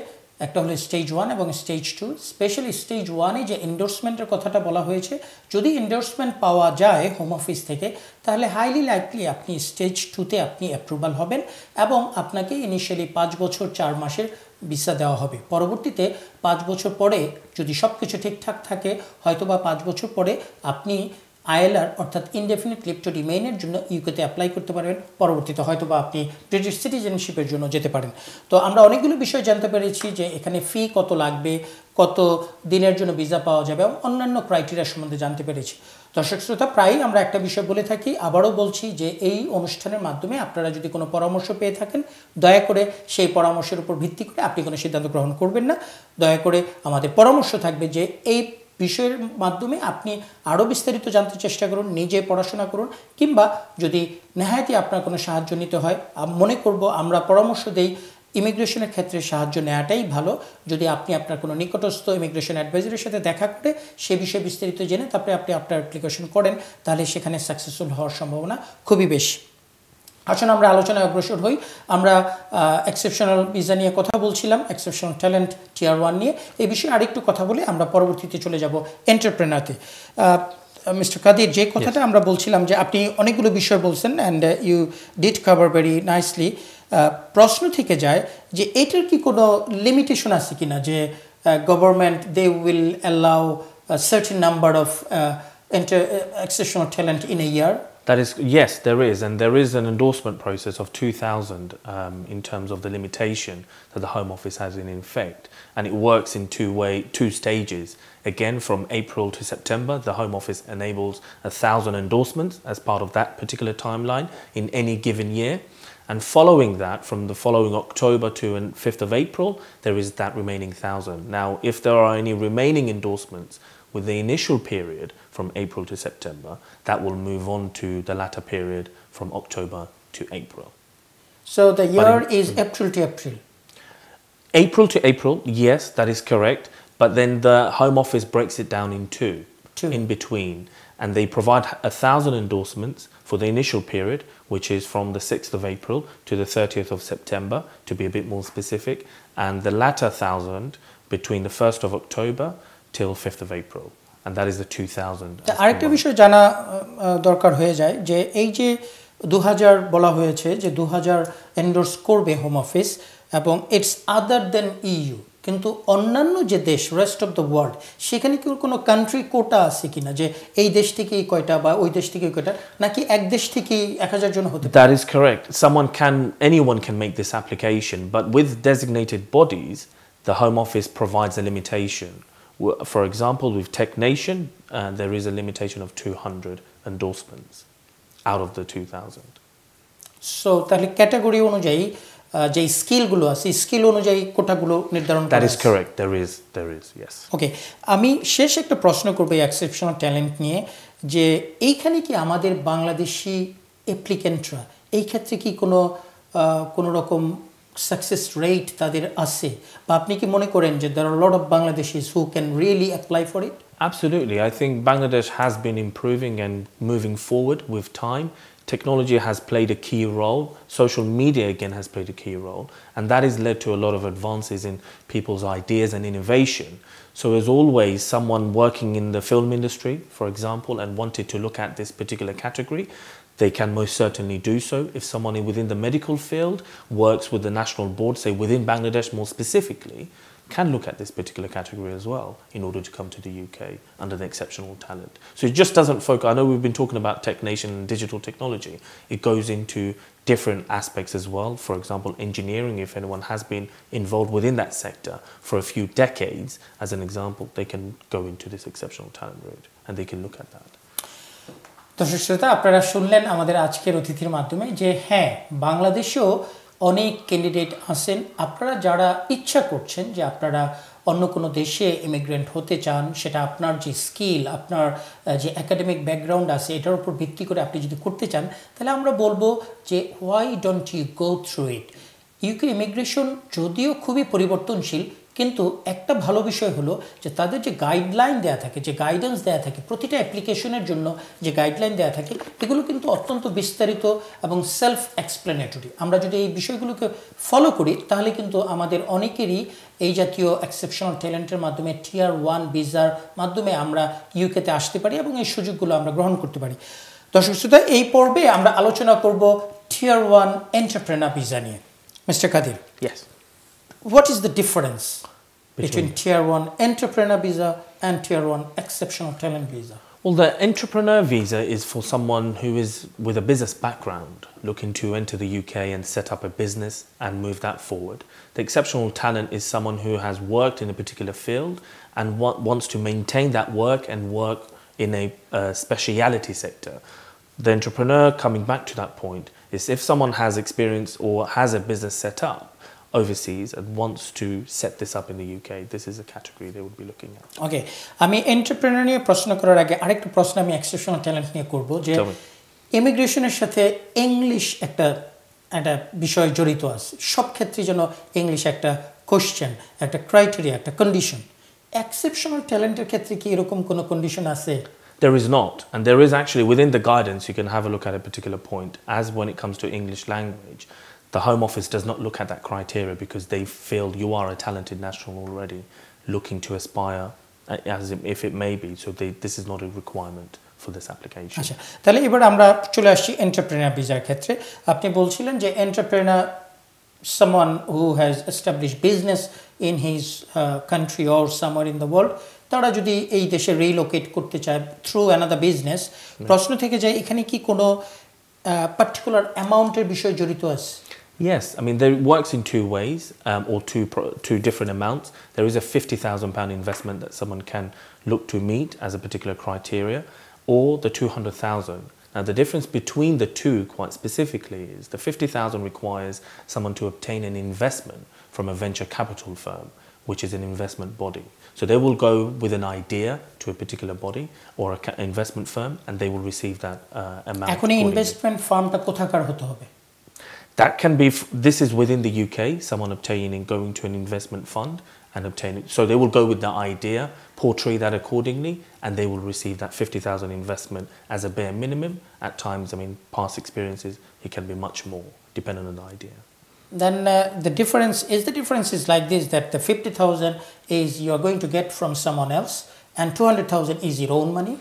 একটা হলো স্টেজ ওয়ান এবং স্টেজ টু স্পেশালি স্টেজ ওয়ানে যে এন্ডোর্সমেন্টের কথাটা বলা হয়েছে, যদি এন্ডোর্সমেন্ট পাওয়া যায় হোম অফিস থেকে, তাহলে হাইলি লাইকলি আপনি স্টেজ টুতে আপনি অ্যাপ্রুভাল হবেন এবং আপনাকে ইনিশিয়ালি পাঁচ বছর চার মাসের ভিসা দেওয়া হবে। পরবর্তীতে পাঁচ বছর পরে যদি সব কিছু ঠিকঠাক থাকে হয়তো বা পাঁচ বছর পরে আপনি আইএলআর অর্থাৎ ইনডেফিনিট লিভ টু রিমেইনের জন্য ইউকেতে অ্যাপ্লাই করতে পারবেন। পরবর্তীতে হয়তো বা আপনি ব্রিটিশ সিটিজেনশিপের জন্য যেতে পারেন। তো আমরা অনেকগুলো বিষয় জানতে পেরেছি যে এখানে ফি কত লাগবে, কত দিনের জন্য ভিসা পাওয়া যাবে এবং অন্যান্য ক্রাইটেরিয়া সম্বন্ধে জানতে পেরেছি। দর্শক শ্রোতা, প্রায়ই আমরা একটা বিষয় বলে থাকি, আবারও বলছি যে এই অনুষ্ঠানের মাধ্যমে আপনারা যদি কোনো পরামর্শ পেয়ে থাকেন, দয়া করে সেই পরামর্শের উপর ভিত্তি করে আপনি কোনো সিদ্ধান্ত গ্রহণ করবেন না। দয়া করে আমাদের পরামর্শ থাকবে যে এই বিষয়ের মাধ্যমে আপনি আরও বিস্তারিত জানতে চেষ্টা করুন, নিজে পড়াশোনা করুন, কিংবা যদি নেহায়তি আপনার কোনো সাহায্য নিতে হয় মনে করব আমরা পরামর্শ দেই, ইমিগ্রেশনের ক্ষেত্রে সাহায্য নেওয়াটাই ভালো। যদি আপনি আপনার কোনো নিকটস্থ ইমিগ্রেশন অ্যাডভাইজারের সাথে দেখা করে সে বিষয়ে বিস্তারিত জেনে তারপরে আপনি আপনার অ্যাপ্লিকেশন করেন, তাহলে সেখানে সাকসেসফুল হওয়ার সম্ভাবনা খুবই বেশি। আসুন আমরা আলোচনায় অগ্রসর হই। আমরা এক্সেপশনাল ভিসা নিয়ে কথা বলছিলাম এক্সেপশনাল ট্যালেন্ট টিয়ার ওয়ান নিয়ে। এই বিষয়ে আরেকটু কথা বলে আমরা পরবর্তীতে চলে যাব এন্টারপ্রেনারতে মিস্টার কাদির যে কথাটা আমরা বলছিলাম যে আপনি অনেকগুলো বিষয় বলছেন and you did cover very nicely প্রশ্ন থেকে যায় যে এটার কি কোনো লিমিটেশন আছে কিনা যে government they will allow certain number of exceptional talent in a year? That is, yes, there is, and there is an endorsement process of 2,000 um, in terms of the limitation that the Home Office has in effect, and it works in two way, two stages. Again, from April to September, the Home Office enables a thousand endorsements as part of that particular timeline in any given year. And following that, from the following October to 5th of April, there is that remaining thousand. Now, if there are any remaining endorsements with the initial period from April to September, that will move on to the latter period from October to April. So the year in, is mm. April to April? April to April, yes, that is correct. But then the Home Office breaks it down in two, two. in between. And they provide a thousand endorsements for the initial period, which is from the 6th of April to the 30th of September, to be a bit more specific, and the latter thousand between the 1st of October till 5th of April. And that is the 2000. আরেকটা বিষয় জানা দরকার হয়ে যায় যে এই যে দু বলা হয়েছে যে দু এন্ডোর্স করবে হোম অফিস এবং ইটস আদার দেন ইইউ কিন্তু অন্যান্য যে দেশ রেস্ট অফ দ্য ওয়ার্ল্ড সেখানে কি কোনো কান্ট্রি কোটা আছে কিনা যে এই দেশ থেকে কয়টা বা ওই দেশ থেকে কয়টা নাকি এক দেশ থেকে এক হাজার জন হতে That is correct. Someone can, anyone can make this application, but with designated bodies, the Home Office provides a limitation. For example, with TechNation, uh, there is a limitation of 200 endorsements out of the 2000. So তাহলে category অনুযায়ী যে স্কিলগুলো আছে skill অনুযায়ী কোটাগুলো নির্ধারণ That is correct. There is there is yes. ওকে আমি শেষ একটা প্রশ্ন করব এই এক্সেপশনাল ট্যালেন্ট নিয়ে যে এইখানে কি আমাদের বাংলাদেশি অ্যাপ্লিকেন্টরা এই ক্ষেত্রে কি কোনো কোনো রকম সাকসেস রেট তাদের আছে বা আপনি কি মনে করেন যে there are a lot of Bangladeshis who can really apply for it? Absolutely. I think Bangladesh has been improving and moving forward with time. Technology has played a key role. Social media, again, has played a key role. And that has led to a lot of advances in people's ideas and innovation. So, as always, someone working in the film industry, for example, and wanted to look at this particular category, they can most certainly do so. If someone within the medical field works with the national board, say within Bangladesh more specifically, can look at this particular category as well in order to come to the UK under the exceptional talent. So it just doesn't focus, I know we've been talking about Tech Nation and digital technology. It goes into different aspects as well. For example, engineering, if anyone has been involved within that sector for a few decades, as an example, they can go into this exceptional talent route and they can look at that. দর্শক শ্রোতা আপনারা শুনলেন আমাদের আজকের অতিথির মাধ্যমে যে হ্যাঁ বাংলাদেশেও অনেক ক্যান্ডিডেট আছেন। আপনারা যারা ইচ্ছা করছেন যে আপনারা অন্য কোনো দেশে ইমিগ্রেন্ট হতে চান, সেটা আপনার যে স্কিল আপনার যে একাডেমিক ব্যাকগ্রাউন্ড আছে, এটার উপর ভিত্তি করে আপনি যদি করতে চান, তাহলে আমরা বলব যে why don't you go through it UK immigration যদিও খুবই পরিবর্তনশীল কিন্তু একটা ভালো বিষয় হলো যে তাদের যে গাইডলাইন দেয়া থাকে, যে গাইডেন্স দেয়া থাকে, প্রতিটা অ্যাপ্লিকেশনের জন্য যে গাইডলাইন দেয়া থাকে, এগুলো কিন্তু অত্যন্ত বিস্তারিত এবং সেলফ এক্সপ্লেনেটরি আমরা যদি এই বিষয়গুলোকে ফলো করি, তাহলে কিন্তু আমাদের অনেকেরই এই জাতীয় এক্সেপশনাল ট্যালেন্টের মাধ্যমে টিয়ার ওয়ান ভিসার মাধ্যমে আমরা ইউকেতে আসতে পারি এবং এই সুযোগগুলো আমরা গ্রহণ করতে পারি। দর্শক শ্রোতা, এই পর্বে আমরা আলোচনা করব টিয়ার ওয়ান এন্টারপ্রেনার ভিসা নিয়ে। Mister Qadir Yes. What is the difference between, between tier 1 entrepreneur visa and tier 1 exceptional talent visa? Well, the entrepreneur visa is for someone who is with a business background looking to enter the UK and set up a business and move that forward. The exceptional talent is someone who has worked in a particular field and wa- wants to maintain that work and work in a uh, speciality sector. The entrepreneur, coming back to that point, is if someone has experience or has a business set up overseas and wants to set this up in the UK, this is a category they would be looking at. ওকে আমি entrepreneur নিয়ে প্রশ্ন করার আগে আরেকটা প্রশ্ন আমি exceptional talent নিয়ে করব যে Tell me. ইমিগ্রেশনের সাথে ইংলিশ একটা একটা বিষয় জড়িত আছে সব ক্ষেত্রে যেন ইংলিশ একটা কোশ্চেন একটা ক্রাইটেরিয়া একটা কন্ডিশন এক্সেপশনাল ট্যালেন্টের ক্ষেত্রে কি এরকম কোনো কন্ডিশন আছে There is not, and there is actually within the guidance you can have a look at a particular point. As when it comes to English language, the Home Office does not look at that criteria because they feel you are a talented national already, looking to aspire uh, as if it may be. So they, this is not a requirement for this application. আচ্ছা তাহলে এবার আমরা চলে আসছি entrepreneur ভিসার ক্ষেত্রে আপনি বলছিলেন যে entrepreneur someone who has established business in his uh, country or somewhere in the world তারা যদি এই দেশে রিলোকেট করতে চায় থ্রু অ্যানাদার বিজনেস প্রশ্ন থেকে যায় এখানে কি কোনো পার্টিকুলার অ্যামাউন্টের বিষয় জড়িত আছে Yes, I mean, there works in two ways um, or two, pro- two different amounts. There is a £50,000 investment that someone can look to meet as a particular criteria, or the 200,000. Now, the difference between the two, quite specifically, is the 50,000 requires someone to obtain an investment from a venture capital firm, which is an investment body. So they will go with an idea to a particular body or an investment firm, and they will receive that uh, amount. এখন এই accordingly. Investment ফার্মটা কোথাকার হতে হবে that can be, this is within the UK, someone obtaining, going to an investment fund and obtaining. So they will go with the idea, portray that accordingly, and they will receive that 50,000 investment as a bare minimum. At times, I mean, past experiences, it can be much more, depending on the idea. then uh, the difference is the difference is like this that the 50000 is you are going to get from someone else and 200000 is your own money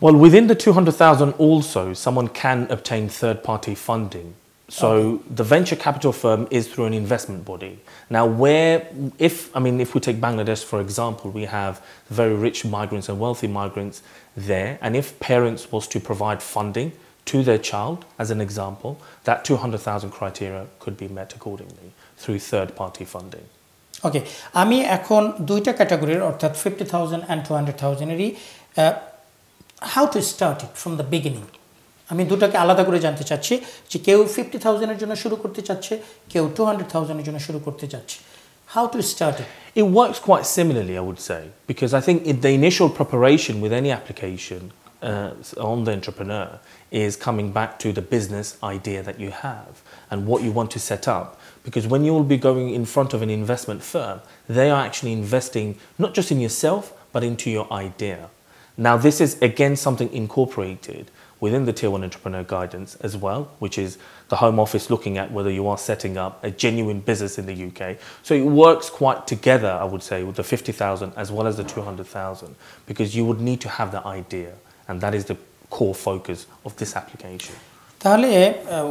Well, within the 200,000 also, someone can obtain third party funding. So the venture capital firm is through an investment body. Now, where, if, I mean, if we take Bangladesh for example, we have very rich migrants and wealthy migrants there. And if parents was to provide funding to their child, as an example, that 200,000 criteria could be met accordingly through third party funding. ওকে আমি এখন দুইটা ক্যাটাগরির অর্থাৎ fifty thousand and two hundred থাউজেন্ডেরই how to start it from the beginning আমি দুটাকে আলাদা করে জানতে চাচ্ছি যে কেউ ফিফটি থাউজেন্ডের জন্য শুরু করতে চাচ্ছে কেউ টু হান্ড্রেড থাউজেন্ডের জন্য শুরু করতে চাচ্ছে how to start it It works quite similarly, I would say, because I think in the initial preparation with any application uh, on the entrepreneur is coming back to the business idea that you have and what you want to set up. Because when you will be going in front of an investment firm, they are actually investing not just in yourself, but into your idea. Now, this is again something incorporated within the Tier 1 Entrepreneur Guidance as well, which is the Home Office looking at whether you are setting up a genuine business in the UK. So it works quite together, I would say, with the 50,000 as well as the 200,000, because you would need to have the idea, and that is the core focus of this application. তাহলে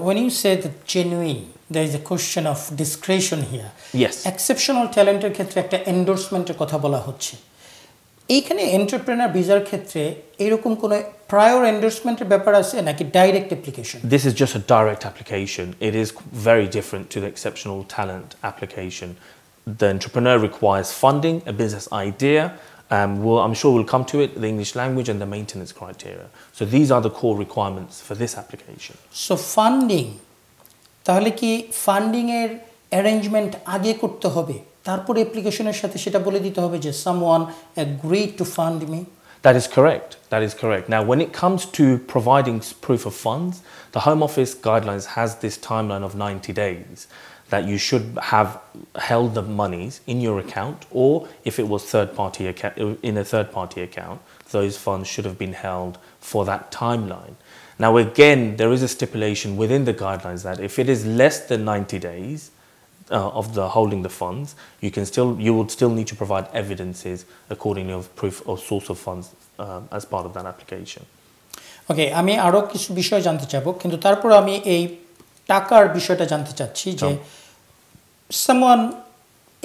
when you say the genuine there is a question of discretion here Yes. Exceptional ট্যালেন্টের ক্ষেত্রে একটা এন্ডোর্সমেন্টের কথা বলা হচ্ছে এইখানে entrepreneur ভিসার ক্ষেত্রে এরকম কোনো প্রায়র এন্ডোর্সমেন্টের ব্যাপার আছে নাকি direct application This is just a direct application. It is very different to the exceptional talent application. The entrepreneur requires funding, a business idea. Um, we'll, I'm sure we'll come to it, the English language and the maintenance criteria. So these are the core requirements for this application. So funding তাহলে কি ফান্ডিংয়ের arrangement আগে করতে হবে তারপর অ্যাপ্লিকেশনের সাথে সেটা বলে দিতে হবে যে some one agree to fund me That is correct. That is correct. Now, when it comes to providing proof of funds, the Home Office guidelines has this timeline of 90 days that you should have held the monies in your account, or if it was third party account, in a third party account, those funds should have been held for that timeline. Now, again, there is a stipulation within the guidelines that if it is less than 90 days, uh, of the holding the funds, you can still you would still need to provide evidences accordingly of proof or source of funds um, as part of that application. ওকে আমি আরও কিছু বিষয় জানতে চাবো কিন্তু তারপর আমি এই টাকার বিষয়টা জানতে চাচ্ছি যে someone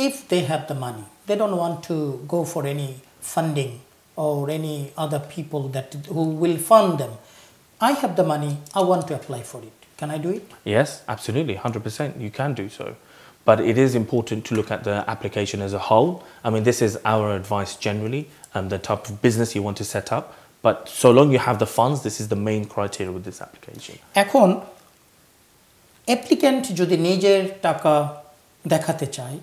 if they have the money they don't want to go for any funding or any other people that who will fund them. I have the money, I want to apply for it. Can I do it? Yes, absolutely, 100%. You can do so. But it is important to look at the application as a whole. I mean, this is our advice generally, um, the type of business you want to set up. But so long you have the funds, this is the main criteria with this application. এখন applicant যদি নিজের টাকা দেখাতে চায়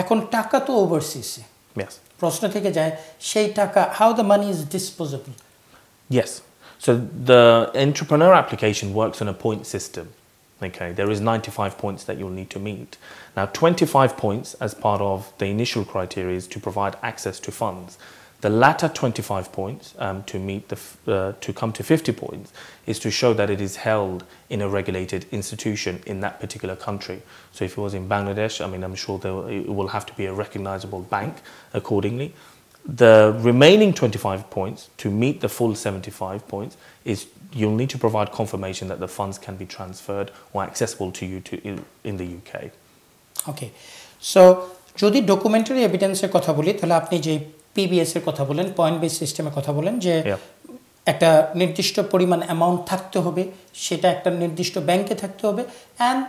এখন টাকা তো ওভারসিসে Yes. প্রশ্ন থেকে যায় সেই টাকা how the money is disposable Yes. So the entrepreneur application works on a point system. Okay, there is 95 points that you'll need to meet. Now, 25 points as part of the initial criteria is to provide access to funds. The latter 25 points um, to meet the uh, to come to 50 points is to show that it is held in a regulated institution in that particular country. So if it was in Bangladesh, I mean, I'm sure there, it will have to be a recognizable bank accordingly The remaining 25 points to meet the full 75 points is you'll need to provide confirmation that the funds can be transferred or accessible to you to, in, in the UK. Okay so যদি documentary এভিডেন্সের কথা বলি তাহলে আপনি যে PBS এর কথা বলেন point base সিস্টেমের কথা বলেন যে একটা নির্দিষ্ট পরিমাণ অ্যামাউন্ট থাকতে হবে সেটা একটা নির্দিষ্ট ব্যাংকে থাকতে হবে and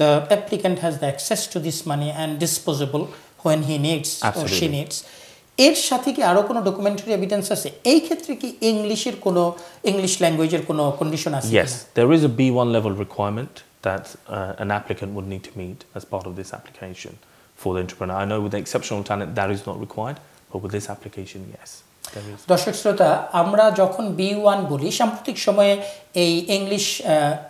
the applicant has the access to this money and disposable when he needs she Absolutely. Needs এর সাথে কি আরও কোনো ডকুমেন্টারি এভিডেন্স আছে এই ক্ষেত্রে কি ইংলিশের কোনো ইংলিশ ল্যাঙ্গুয়েজের কোনো কন্ডিশন আছে Yes, there is a B1 level requirement that uh, an applicant would need to meet as part of this application for the entrepreneur. I know with the exceptional talent that is not required, but with this application, yes, there is. দর্শক শ্রোতা, আমরা যখন B one বলি, সাম্প্রতিক সময়ে এই English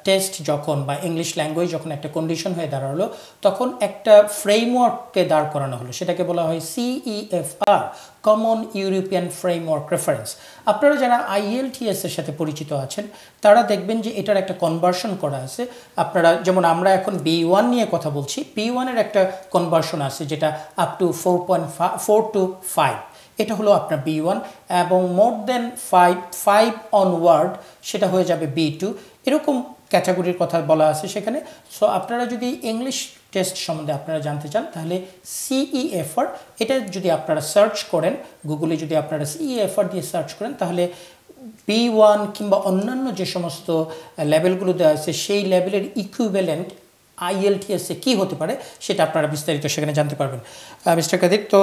test যখন বা ইংলিশ ল্যাঙ্গুয়েজ যখন একটা কন্ডিশন হয়ে দাঁড়াল, তখন একটা ফ্রেমওয়ার্ককে দাঁড় করানো হলো। সেটাকে বলা হয় CEFR common European framework reference আপনারা যারা আইএলটিএস এর সাথে পরিচিত আছেন, তারা দেখবেন যে এটার একটা কনভার্সন করা আছে। আপনারা, যেমন আমরা এখন বি ওয়ান নিয়ে কথা বলছি বি ওয়ানের একটা কনভার্সন আছে, যেটা up to four point four to five এটা হলো আপনার বি ওয়ান এবং more than five five onward সেটা হয়ে যাবে বি টু এরকম ক্যাটাগরির কথা বলা আছে সেখানে। সো আপনারা যদি ইংলিশ টেস্ট সম্বন্ধে আপনারা জানতে চান, তাহলে সিই সিইএফআর এটা যদি আপনারা সার্চ করেন গুগলে যদি আপনারা সিই সিইএফআর দিয়ে সার্চ করেন, তাহলে বি ওয়ান কিংবা অন্যান্য যে সমস্ত লেভেলগুলো দেওয়া আছে, সেই লেভেলের ইকুইভ্যালেন্ট আইএলটিএসে কী হতে পারে, সেটা আপনারা বিস্তারিত সেখানে জানতে পারবেন। মিস্টার কাদির, তো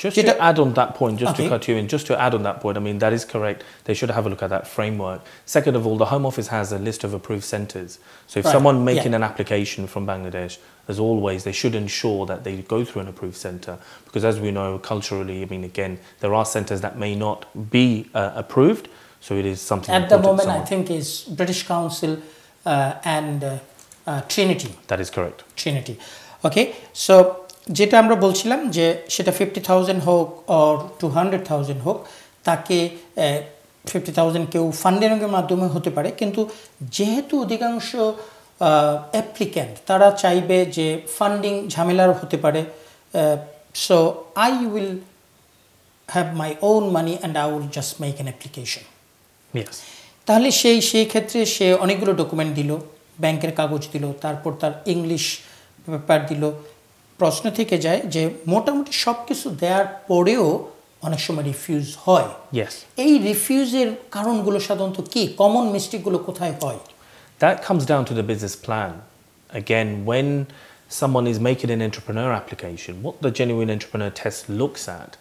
Just to add on that point, just Okay. to cut you in, just to add on that point, I mean, that is correct. They should have a look at that framework. Second of all, the Home Office has a list of approved centres. So if Right, someone making yeah. an application from Bangladesh, as always, they should ensure that they go through an approved centre. Because as we know, culturally, I mean, again, there are centres that may not be uh, approved. So it is something At the moment, I think is British Council uh, and uh, uh, Trinity. That is correct. Trinity. Okay, so যেটা আমরা বলছিলাম যে সেটা fifty thousand হোক or two hundred thousand হোক তাকে fifty thousand কেউ ফান্ডিংয়ের মাধ্যমে হতে পারে। কিন্তু যেহেতু অধিকাংশ অ্যাপ্লিক্যান্ট তারা চাইবে যে ফান্ডিং ঝামেলার হতে পারে so I will have my own money and I will just make an application তাহলে সেই সেই ক্ষেত্রে সে অনেকগুলো ডকুমেন্ট দিল ব্যাংকের কাগজ দিল তারপর তার ইংলিশ পেপার দিল প্রশ্ন থেকে যায় যে মোটামুটি সব কিছু দেওয়ার পরেও অনেক সময় রিফিউজ হয় Yes. এই রিফিউজের কারণগুলো সাধারণত কি কমন মিস্টেকগুলো কোথায় হয় That comes down to the business plan. Again, when someone is making an entrepreneur application, what the genuine entrepreneur test looks at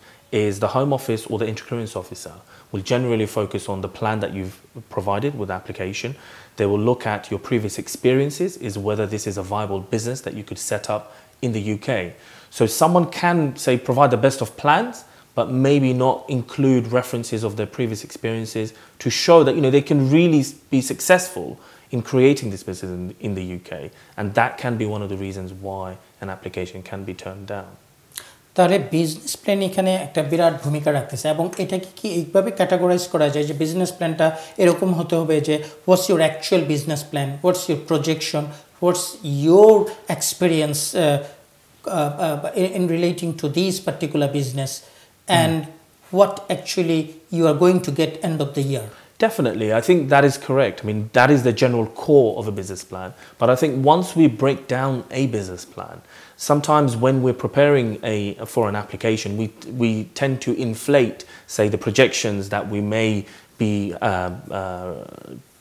is the Home Office or the Interclearance Officer will generally focus on the plan that you've provided with the application. They will look at your previous experiences, is whether this is a viable business that you could set up in the UK. So someone can say provide the best of plans, but maybe not include references of their previous experiences to show that you know they can really be successful in creating this business in, in the UK, and that can be one of the reasons why an application can be turned down. তাহলে business plan এখানে একটা বিরাট ভূমিকা রাখতেছে এবং এটাকে কি এইভাবে categorise করা যায় যে বিজনেস প্ল্যানটা এরকম হতে হবে যে what's your actual business plan what's your projection what's your experience uh, uh, uh in relating to these particular business hmm. and mm. what actually you are going to get end of the year Definitely, I think that is correct. I mean, that is the general core of a business plan. But I think once we break down a business plan, sometimes when we're preparing a for an application, we we tend to inflate, say, the projections that we may be uh, uh,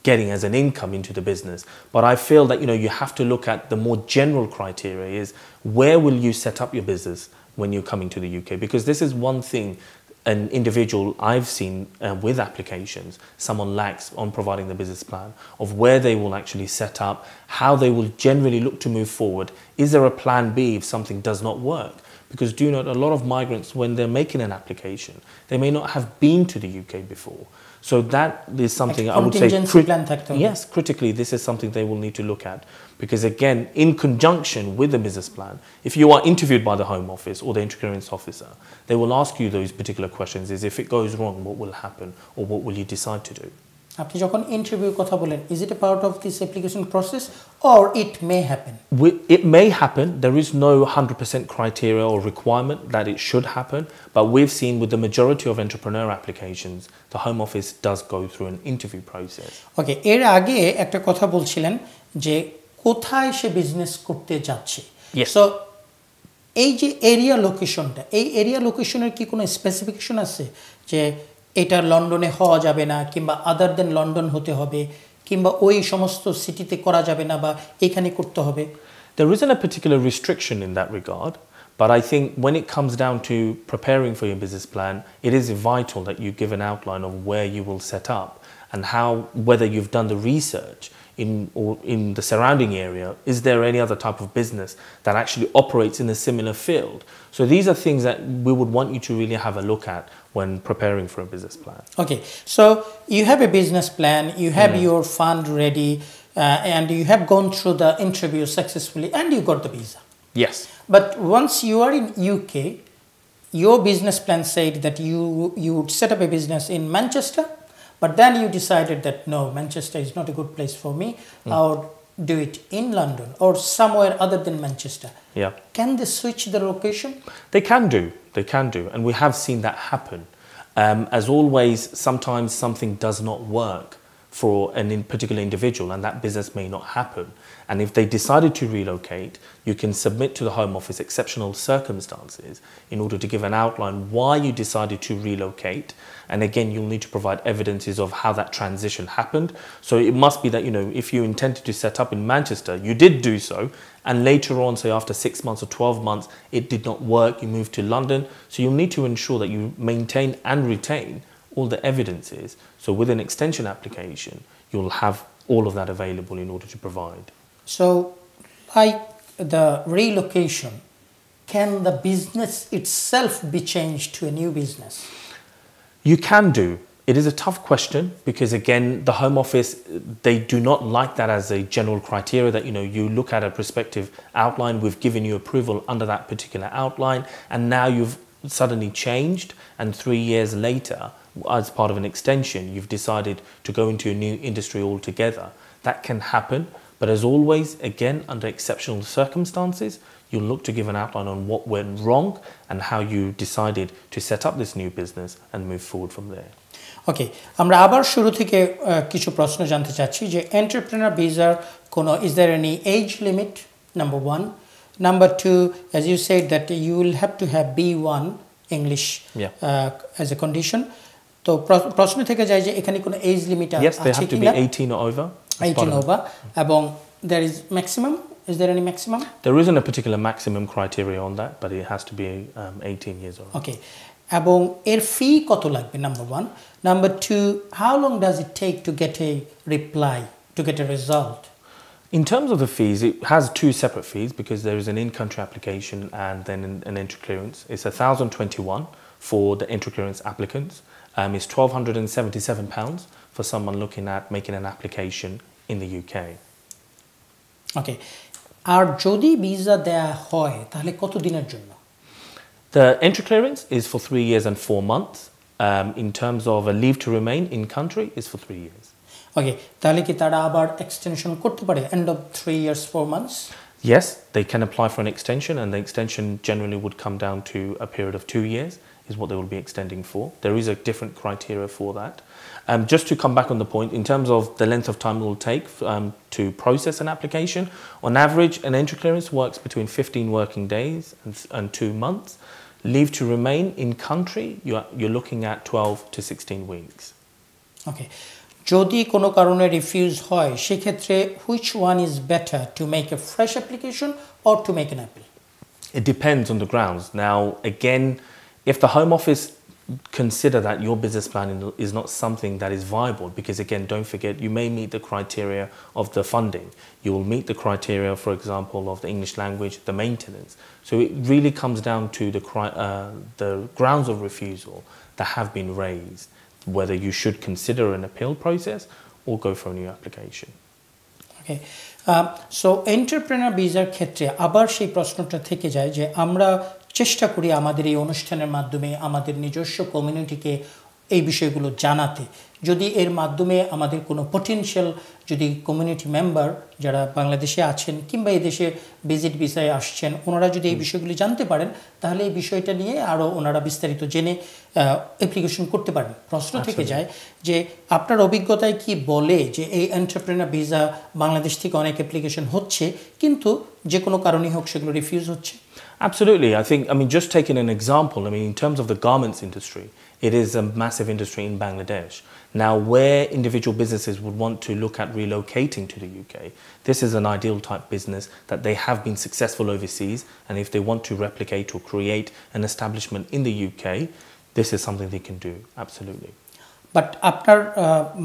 getting as an income into the business. But I feel that you know you have to look at the more general criteria: is where will you set up your business when you're coming to the UK? Because this is one thing an individual I've seen uh, with applications, someone lacks on providing the business plan of where they will actually set up, how they will generally look to move forward. Is there a plan B if something does not work? Because do note a lot of migrants, when they're making an application, they may not have been to the UK before. So that is something like I would say. Yes, critically, this is something they will need to look at because again, in conjunction with the business plan, if you are interviewed by the Home Office or the Interference Officer, they will ask you those particular questions: is if it goes wrong, what will happen, or what will you decide to do? আপনি যখন interview কথা বলেন is it a part of this application process or it may happen it may happen there is no hundred percent criteria or requirement that it should happen but we've seen with the majority of entrepreneur applications the home office does go through an interview process okay এর আগে একটা কথা বলছিলেন যে কোথায় সে business করতে যাচ্ছে? So এই যে এরিয়া লোকেশনটা এই এরিয়া লোকেশনের কি কোনো স্পেসিফিকেশন আছে? যে এটা লন্ডনে হওয়া যাবে না কিংবা আদার দেন লন্ডন হতে হবে কিংবা ওই সমস্ত সিটিতে করা যাবে না বা এখানে করতে হবে There isn't a particular restriction in that regard, but I think when it comes down to preparing for your business plan, it is vital that you give an outline of where you will set up and how, whether you've done the research in or in the surrounding area, is there any other type of business that actually operates in a similar field? So these are things that we would want you to really have a look at when preparing for a business plan. Okay, so you have a business plan, you have your fund ready, uh, and you have gone through the interview successfully, and you got the visa. Yes. But once you are in UK, your business plan said that you you would set up a business in Manchester, but then you decided that no, Manchester is not a good place for me. Would do it in London or somewhere other than Manchester. Yeah. Can they switch the location? They can do. They can do. And we have seen that happen. Um, as always, sometimes something does not work for an in particular individual and that business may not happen. And if they decided to relocate, you can submit to the Home Office exceptional circumstances in order to give an outline why you decided to relocate. And again, you'll need to provide evidences of how that transition happened. So it must be that, you know, if you intended to set up in Manchester, you did do so. And later on, say after six months or 12 months, it did not work, you moved to London. So you'll need to ensure that you maintain and retain all the evidences. So with an extension application, you'll have all of that available in order to provide. So, like the relocation, can the business itself be changed to a new business? You can do. It is a tough question because again, the Home Office they do not like that as a general criteria that you know you look at a prospective outline. We've given you approval under that particular outline, and now you've suddenly changed, and three years later, as part of an extension, you've decided to go into a new industry altogether. That can happen, but as always, again, under exceptional circumstances, you'll look to give an outline on what went wrong and how you decided to set up this new business and move forward from there. ওকে আমরা আবার শুরু থেকে আহ, কিছু প্রশ্ন জানতে চাচ্ছি যে entrepreneur ভিসার কোনো is there any age limit number one number two as you said that you will have to have B one English Yeah. As a condition তো প্র- প্রশ্ন থেকে যায় যে এখানে কোনো এজ লিমিট Yes, they আছে have to be কিনা 18 or over. as part eighteen of it. Over এবং there is maximum is there any maximum There isn't a particular maximum criteria on that, but it has to be um, 18 years old. ওকে এবং এর fee কত লাগবে number one number two how long does it take to get a reply to get a result In terms of the fees, it has two separate fees because there is an in-country application and then an, an entry clearance. It's 1,021 for the entry clearance applicants. Um, it's 1,277 pounds for someone looking at making an application in the UK. ওকে আর যদি visa দেয়া হয় তাহলে কত দিনের জন্য The entry clearance is for three years and four months. Um, in terms of a leave to remain in country, is for three years. ওকে তাহলে কি তারা আবার এক্সটেনশন করতে পারে end of three years four months Yes, they can apply for an extension, and the extension generally would come down to a period of two years is what they will be extending for. There is a different criteria for that. Um, just to come back on the point, in terms of the length of time it will take um, to process an application, on average, an entry clearance works between 15 working days and, and two months. Leave to remain in country, you're, you're looking at 12 to 16 weeks. ওকে যদি কোনো কারণে refuse হয় সেক্ষেত্রে which one is better to make a fresh application or to make N appeal It depends on the grounds. Now, again, if the Home Office consider that your business plan is not something that is viable, because again, don't forget, you may meet the criteria of the funding. You will meet the criteria, for example, of the English language, the maintenance. So it really comes down to the, uh, the grounds of refusal that have been raised, whether you should consider an appeal process or go for a new application. Okay. So entrepreneur ভিসার ক্ষেত্রে আবার সেই প্রশ্নটা থেকে যায় যে আমরা চেষ্টা করি আমাদের এই অনুষ্ঠানের মাধ্যমে আমাদের নিজস্ব কমিউনিটিকে এই বিষয়গুলো জানাতে। যদি এর মাধ্যমে আমাদের কোনো পটেনশিয়াল যদি কমিউনিটি মেম্বার যারা বাংলাদেশে আছেন কিংবা এই দেশে ভিজিট বিষয়ে আসছেন ওনারা যদি এই বিষয়গুলি জানতে পারেন তাহলে এই বিষয়টা নিয়ে আরও ওনারা বিস্তারিত জেনে অ্যাপ্লিকেশন করতে পারেন। প্রশ্ন থেকে যায় যে আপনার অভিজ্ঞতায় কি বলে যে এই এন্টারপ্রেনার ভিসা বাংলাদেশ থেকে অনেক অ্যাপ্লিকেশন হচ্ছে কিন্তু যে কোনো কারণেই হোক সেগুলো রিফিউজ হচ্ছে? Absolutely. I think, I mean, just taking an example, I mean, in terms of the garments industry, it is a massive industry in Bangladesh. Now, where individual businesses would want to look at relocating to the UK, this is an ideal type business that they have been successful overseas. And if they want to replicate or create an establishment in the UK, this is something they can do. Absolutely. But আপনার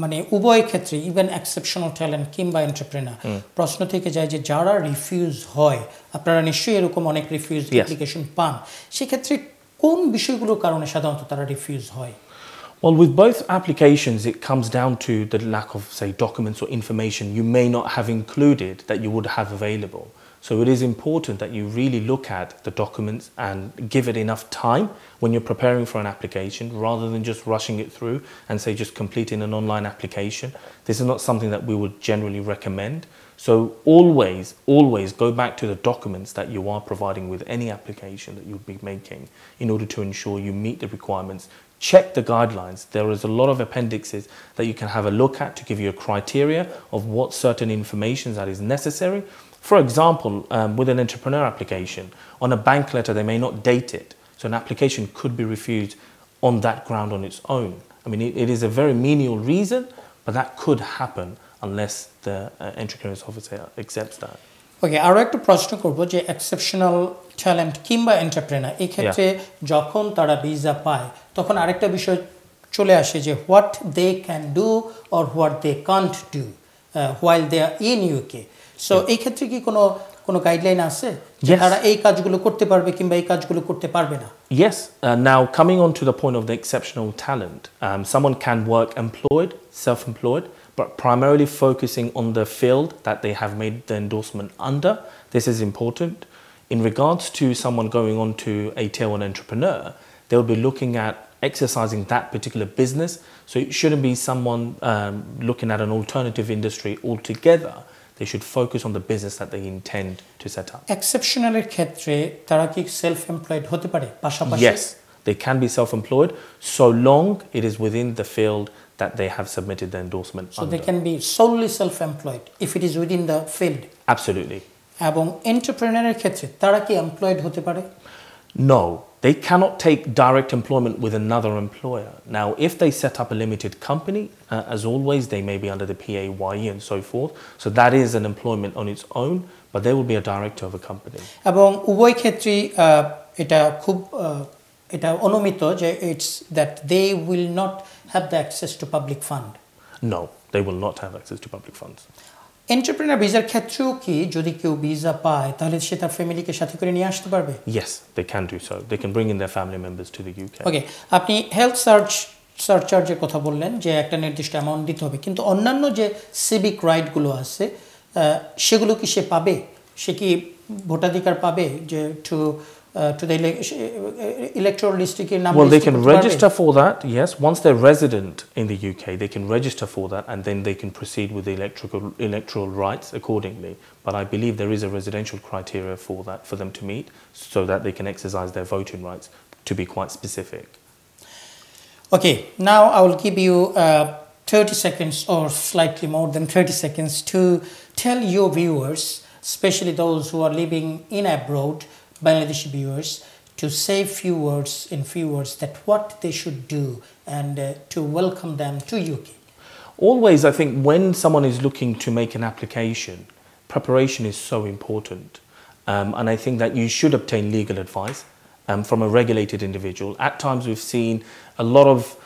মানে উভয় ক্ষেত্রে even exceptional talent কিংবা entrepreneur প্রশ্ন থেকে যায় যে যারা রিফিউজ হয় আপনারা নিশ্চয়ই এরকম অনেক রিফিউজ অ্যাপ্লিকেশন পান সেক্ষেত্রে কোন বিষয়গুলোর কারণে সাধারণত তারা রিফিউজ হয় Well, with both applications, it comes down to the lack of, say, documents or information you may not have included that you would have available. So it is important that you really look at the documents and give it enough time when you're preparing for an application rather than just rushing it through and say just completing an online application. This is not something that we would generally recommend. So always, always go back to the documents that you are providing with any application that you'd be making in order to ensure you meet the requirements. Check the guidelines. There is a lot of appendixes that you can have a look at to give you a criteria of what certain information that is necessary for example, um, with an entrepreneur application, on a bank letter, they may not date it. So an application could be refused on that ground on its own. I mean, it, it is a very menial reason, but that could happen unless the uh, entry clearance officer accepts that. ওকে আরও একটু প্রশ্ন করব যে exceptional talent কিংবা entrepreneur এই ক্ষেত্রে যখন তারা ভিসা পায় তখন আরেকটা বিষয় চলে আসে যে what they can do or what they can't do while they are in UK so এই ক্ষেত্রে কি কোনো কোনো গাইডলাইন আছে যে তারা এই কাজগুলো করতে পারবে কিংবা এই কাজগুলো করতে পারবে না Yes, uh, now coming on to the point of the exceptional talent, um, someone can work employed, self-employed, but primarily focusing on the field that they have made the endorsement under. This is important. In regards to someone going on to a tier one entrepreneur, they'll be looking at exercising that particular business. So it shouldn't be someone um, looking at an alternative industry altogether they should focus on the business that they intend to set up. এক্সেপশনালের ক্ষেত্রে তারা কি self employed হতে পারে পাশাপাশি Yes, they can be self-employed so long it is within the field that they have submitted the endorsement so under. they can be solely self-employed if it is within the field. Absolutely. এবং এন্টারপ্রেনারের ক্ষেত্রে তারা কি employed হতে পারে No, they cannot take direct employment with another employer. Now, if they set up a limited company, uh, as always, they may be under the PAYE and so forth. So that is an employment on its own, but they will be a director of a company. এবং উভয় ক্ষেত্রেই এটা খুব এটা অনুমিত যে it's that they will not have the access to public fund No, they will not have access to public funds. Entrepreneur ভিসার ক্ষেত্রেও কি যদি কেউ ভিসা পায় তাহলে সে তার ফ্যামিলিকে সাথে করে নিয়ে আসতে পারবে Yes, they can do so. They can bring in their family members to the UK. ওকে আপনি হেলথ সার্চ সার্চার্জের কথা বললেন যে একটা নির্দিষ্ট অ্যামাউন্ট দিতে হবে কিন্তু অন্যান্য যে সিভিক রাইটগুলো আছে সেগুলো কি সে পাবে সে কি ভোটাধিকার পাবে যে to uh, to the electoral district Well, they can register for that, yes. Once they're resident in the UK, they can register for that and then they can proceed with the electoral, electoral rights accordingly. But I believe there is a residential criteria for that for them to meet so that they can exercise their voting rights to be quite specific. Okay, now I will give you uh, 30 seconds or slightly more than 30 seconds to tell your viewers, especially those who are living in abroad, Bangladeshi viewers, to say few words in few words that what they should do and uh, to welcome them to UK. Always, I think when someone is looking to make an application, preparation is so important. Um, and I think that you should obtain legal advice um, from a regulated individual. At times, we've seen a lot of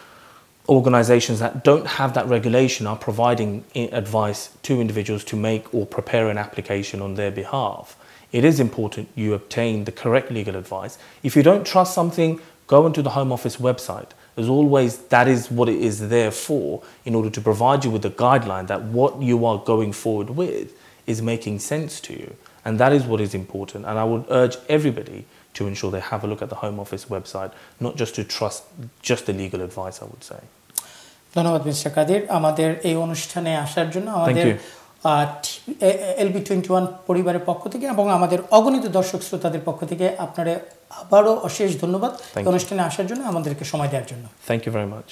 organizations that don't have that regulation are providing advice to individuals to make or prepare an application on their behalf It is important you obtain the correct legal advice. If you don't trust something, go onto the Home Office website. As always, that is what it is there for, in order to provide you with a guideline that what you are going forward with is making sense to you. And that is what is important. And I would urge everybody to ensure they have a look at the Home Office website, not just to trust just the legal advice, I would say. ধন্যবাদ mister কাদের আমাদের এই অনুষ্ঠানে আসার জন্য আমাদের LB twenty one পরিবারের পক্ষ থেকে এবং আমাদের অগণিত দর্শক শ্রোতাদের পক্ষ থেকে আপনারা আবারও অশেষ ধন্যবাদ অনুষ্ঠানে আসার জন্য আমাদেরকে সময় দেওয়ার জন্য। থ্যাংক ইউ ভেরি মাচ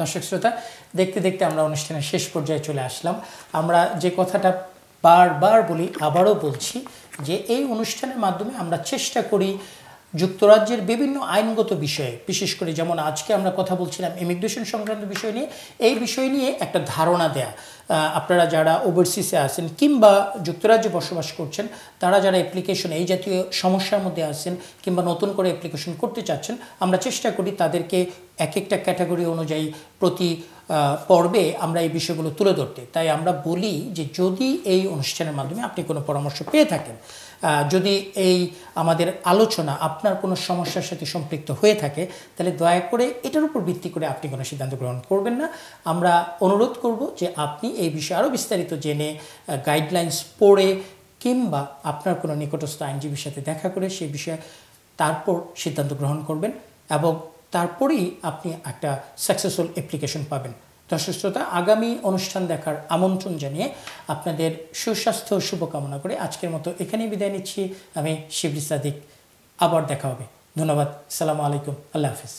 দর্শক শ্রোতা দেখতে দেখতে আমরা অনুষ্ঠানের শেষ পর্যায়ে চলে আসলাম। আমরা যে কথাটা বারবার বলি আবারও বলছি যে এই অনুষ্ঠানের মাধ্যমে আমরা চেষ্টা করি যুক্তরাজ্যের বিভিন্ন আইনগত বিষয়ে, বিশেষ করে যেমন আজকে আমরা কথা বলছিলাম ইমিগ্রেশন সংক্রান্ত বিষয় নিয়ে, এই বিষয় নিয়ে একটা ধারণা দেয়া। আপনারা যারা ওভারসিসে আছেন কিংবা যুক্তরাজ্যে বসবাস করছেন, তারা যারা অ্যাপ্লিকেশন এই জাতীয় সমস্যার মধ্যে আছেন কিংবা নতুন করে অ্যাপ্লিকেশন করতে চাচ্ছেন, আমরা চেষ্টা করি তাদেরকে এক একটা ক্যাটাগরি অনুযায়ী প্রতি পর্বে আমরা এই বিষয়গুলো তুলে ধরতে। তাই আমরা বলি যে যদি এই অনুষ্ঠানের মাধ্যমে আপনি কোনো পরামর্শ পেয়ে থাকেন যদি এই আমাদের আলোচনা আপনার কোনো সমস্যার সাথে সম্পৃক্ত হয়ে থাকে, তাহলে দয়া করে এটার উপর ভিত্তি করে আপনি কোনো সিদ্ধান্ত গ্রহণ করবেন না। আমরা অনুরোধ করব যে আপনি এই বিষয়ে আরও বিস্তারিত জেনে গাইডলাইন্স পড়ে কিংবা আপনার কোনো নিকটস্থ আইনজীবীর সাথে দেখা করে সেই বিষয়ে তারপর সিদ্ধান্ত গ্রহণ করবেন এবং তারপরেই আপনি একটা সাকসেসফুল অ্যাপ্লিকেশন পাবেন। দর্শক শ্রোতা আগামী অনুষ্ঠান দেখার আমন্ত্রণ জানিয়ে আপনাদের সুস্বাস্থ্য শুভকামনা করে আজকের মতো এখানেই বিদায় নিচ্ছি। আমি শিবরি সাদিক। আবার দেখা হবে। ধন্যবাদ। সালামু আলাইকুম। আল্লাহ হাফিজ।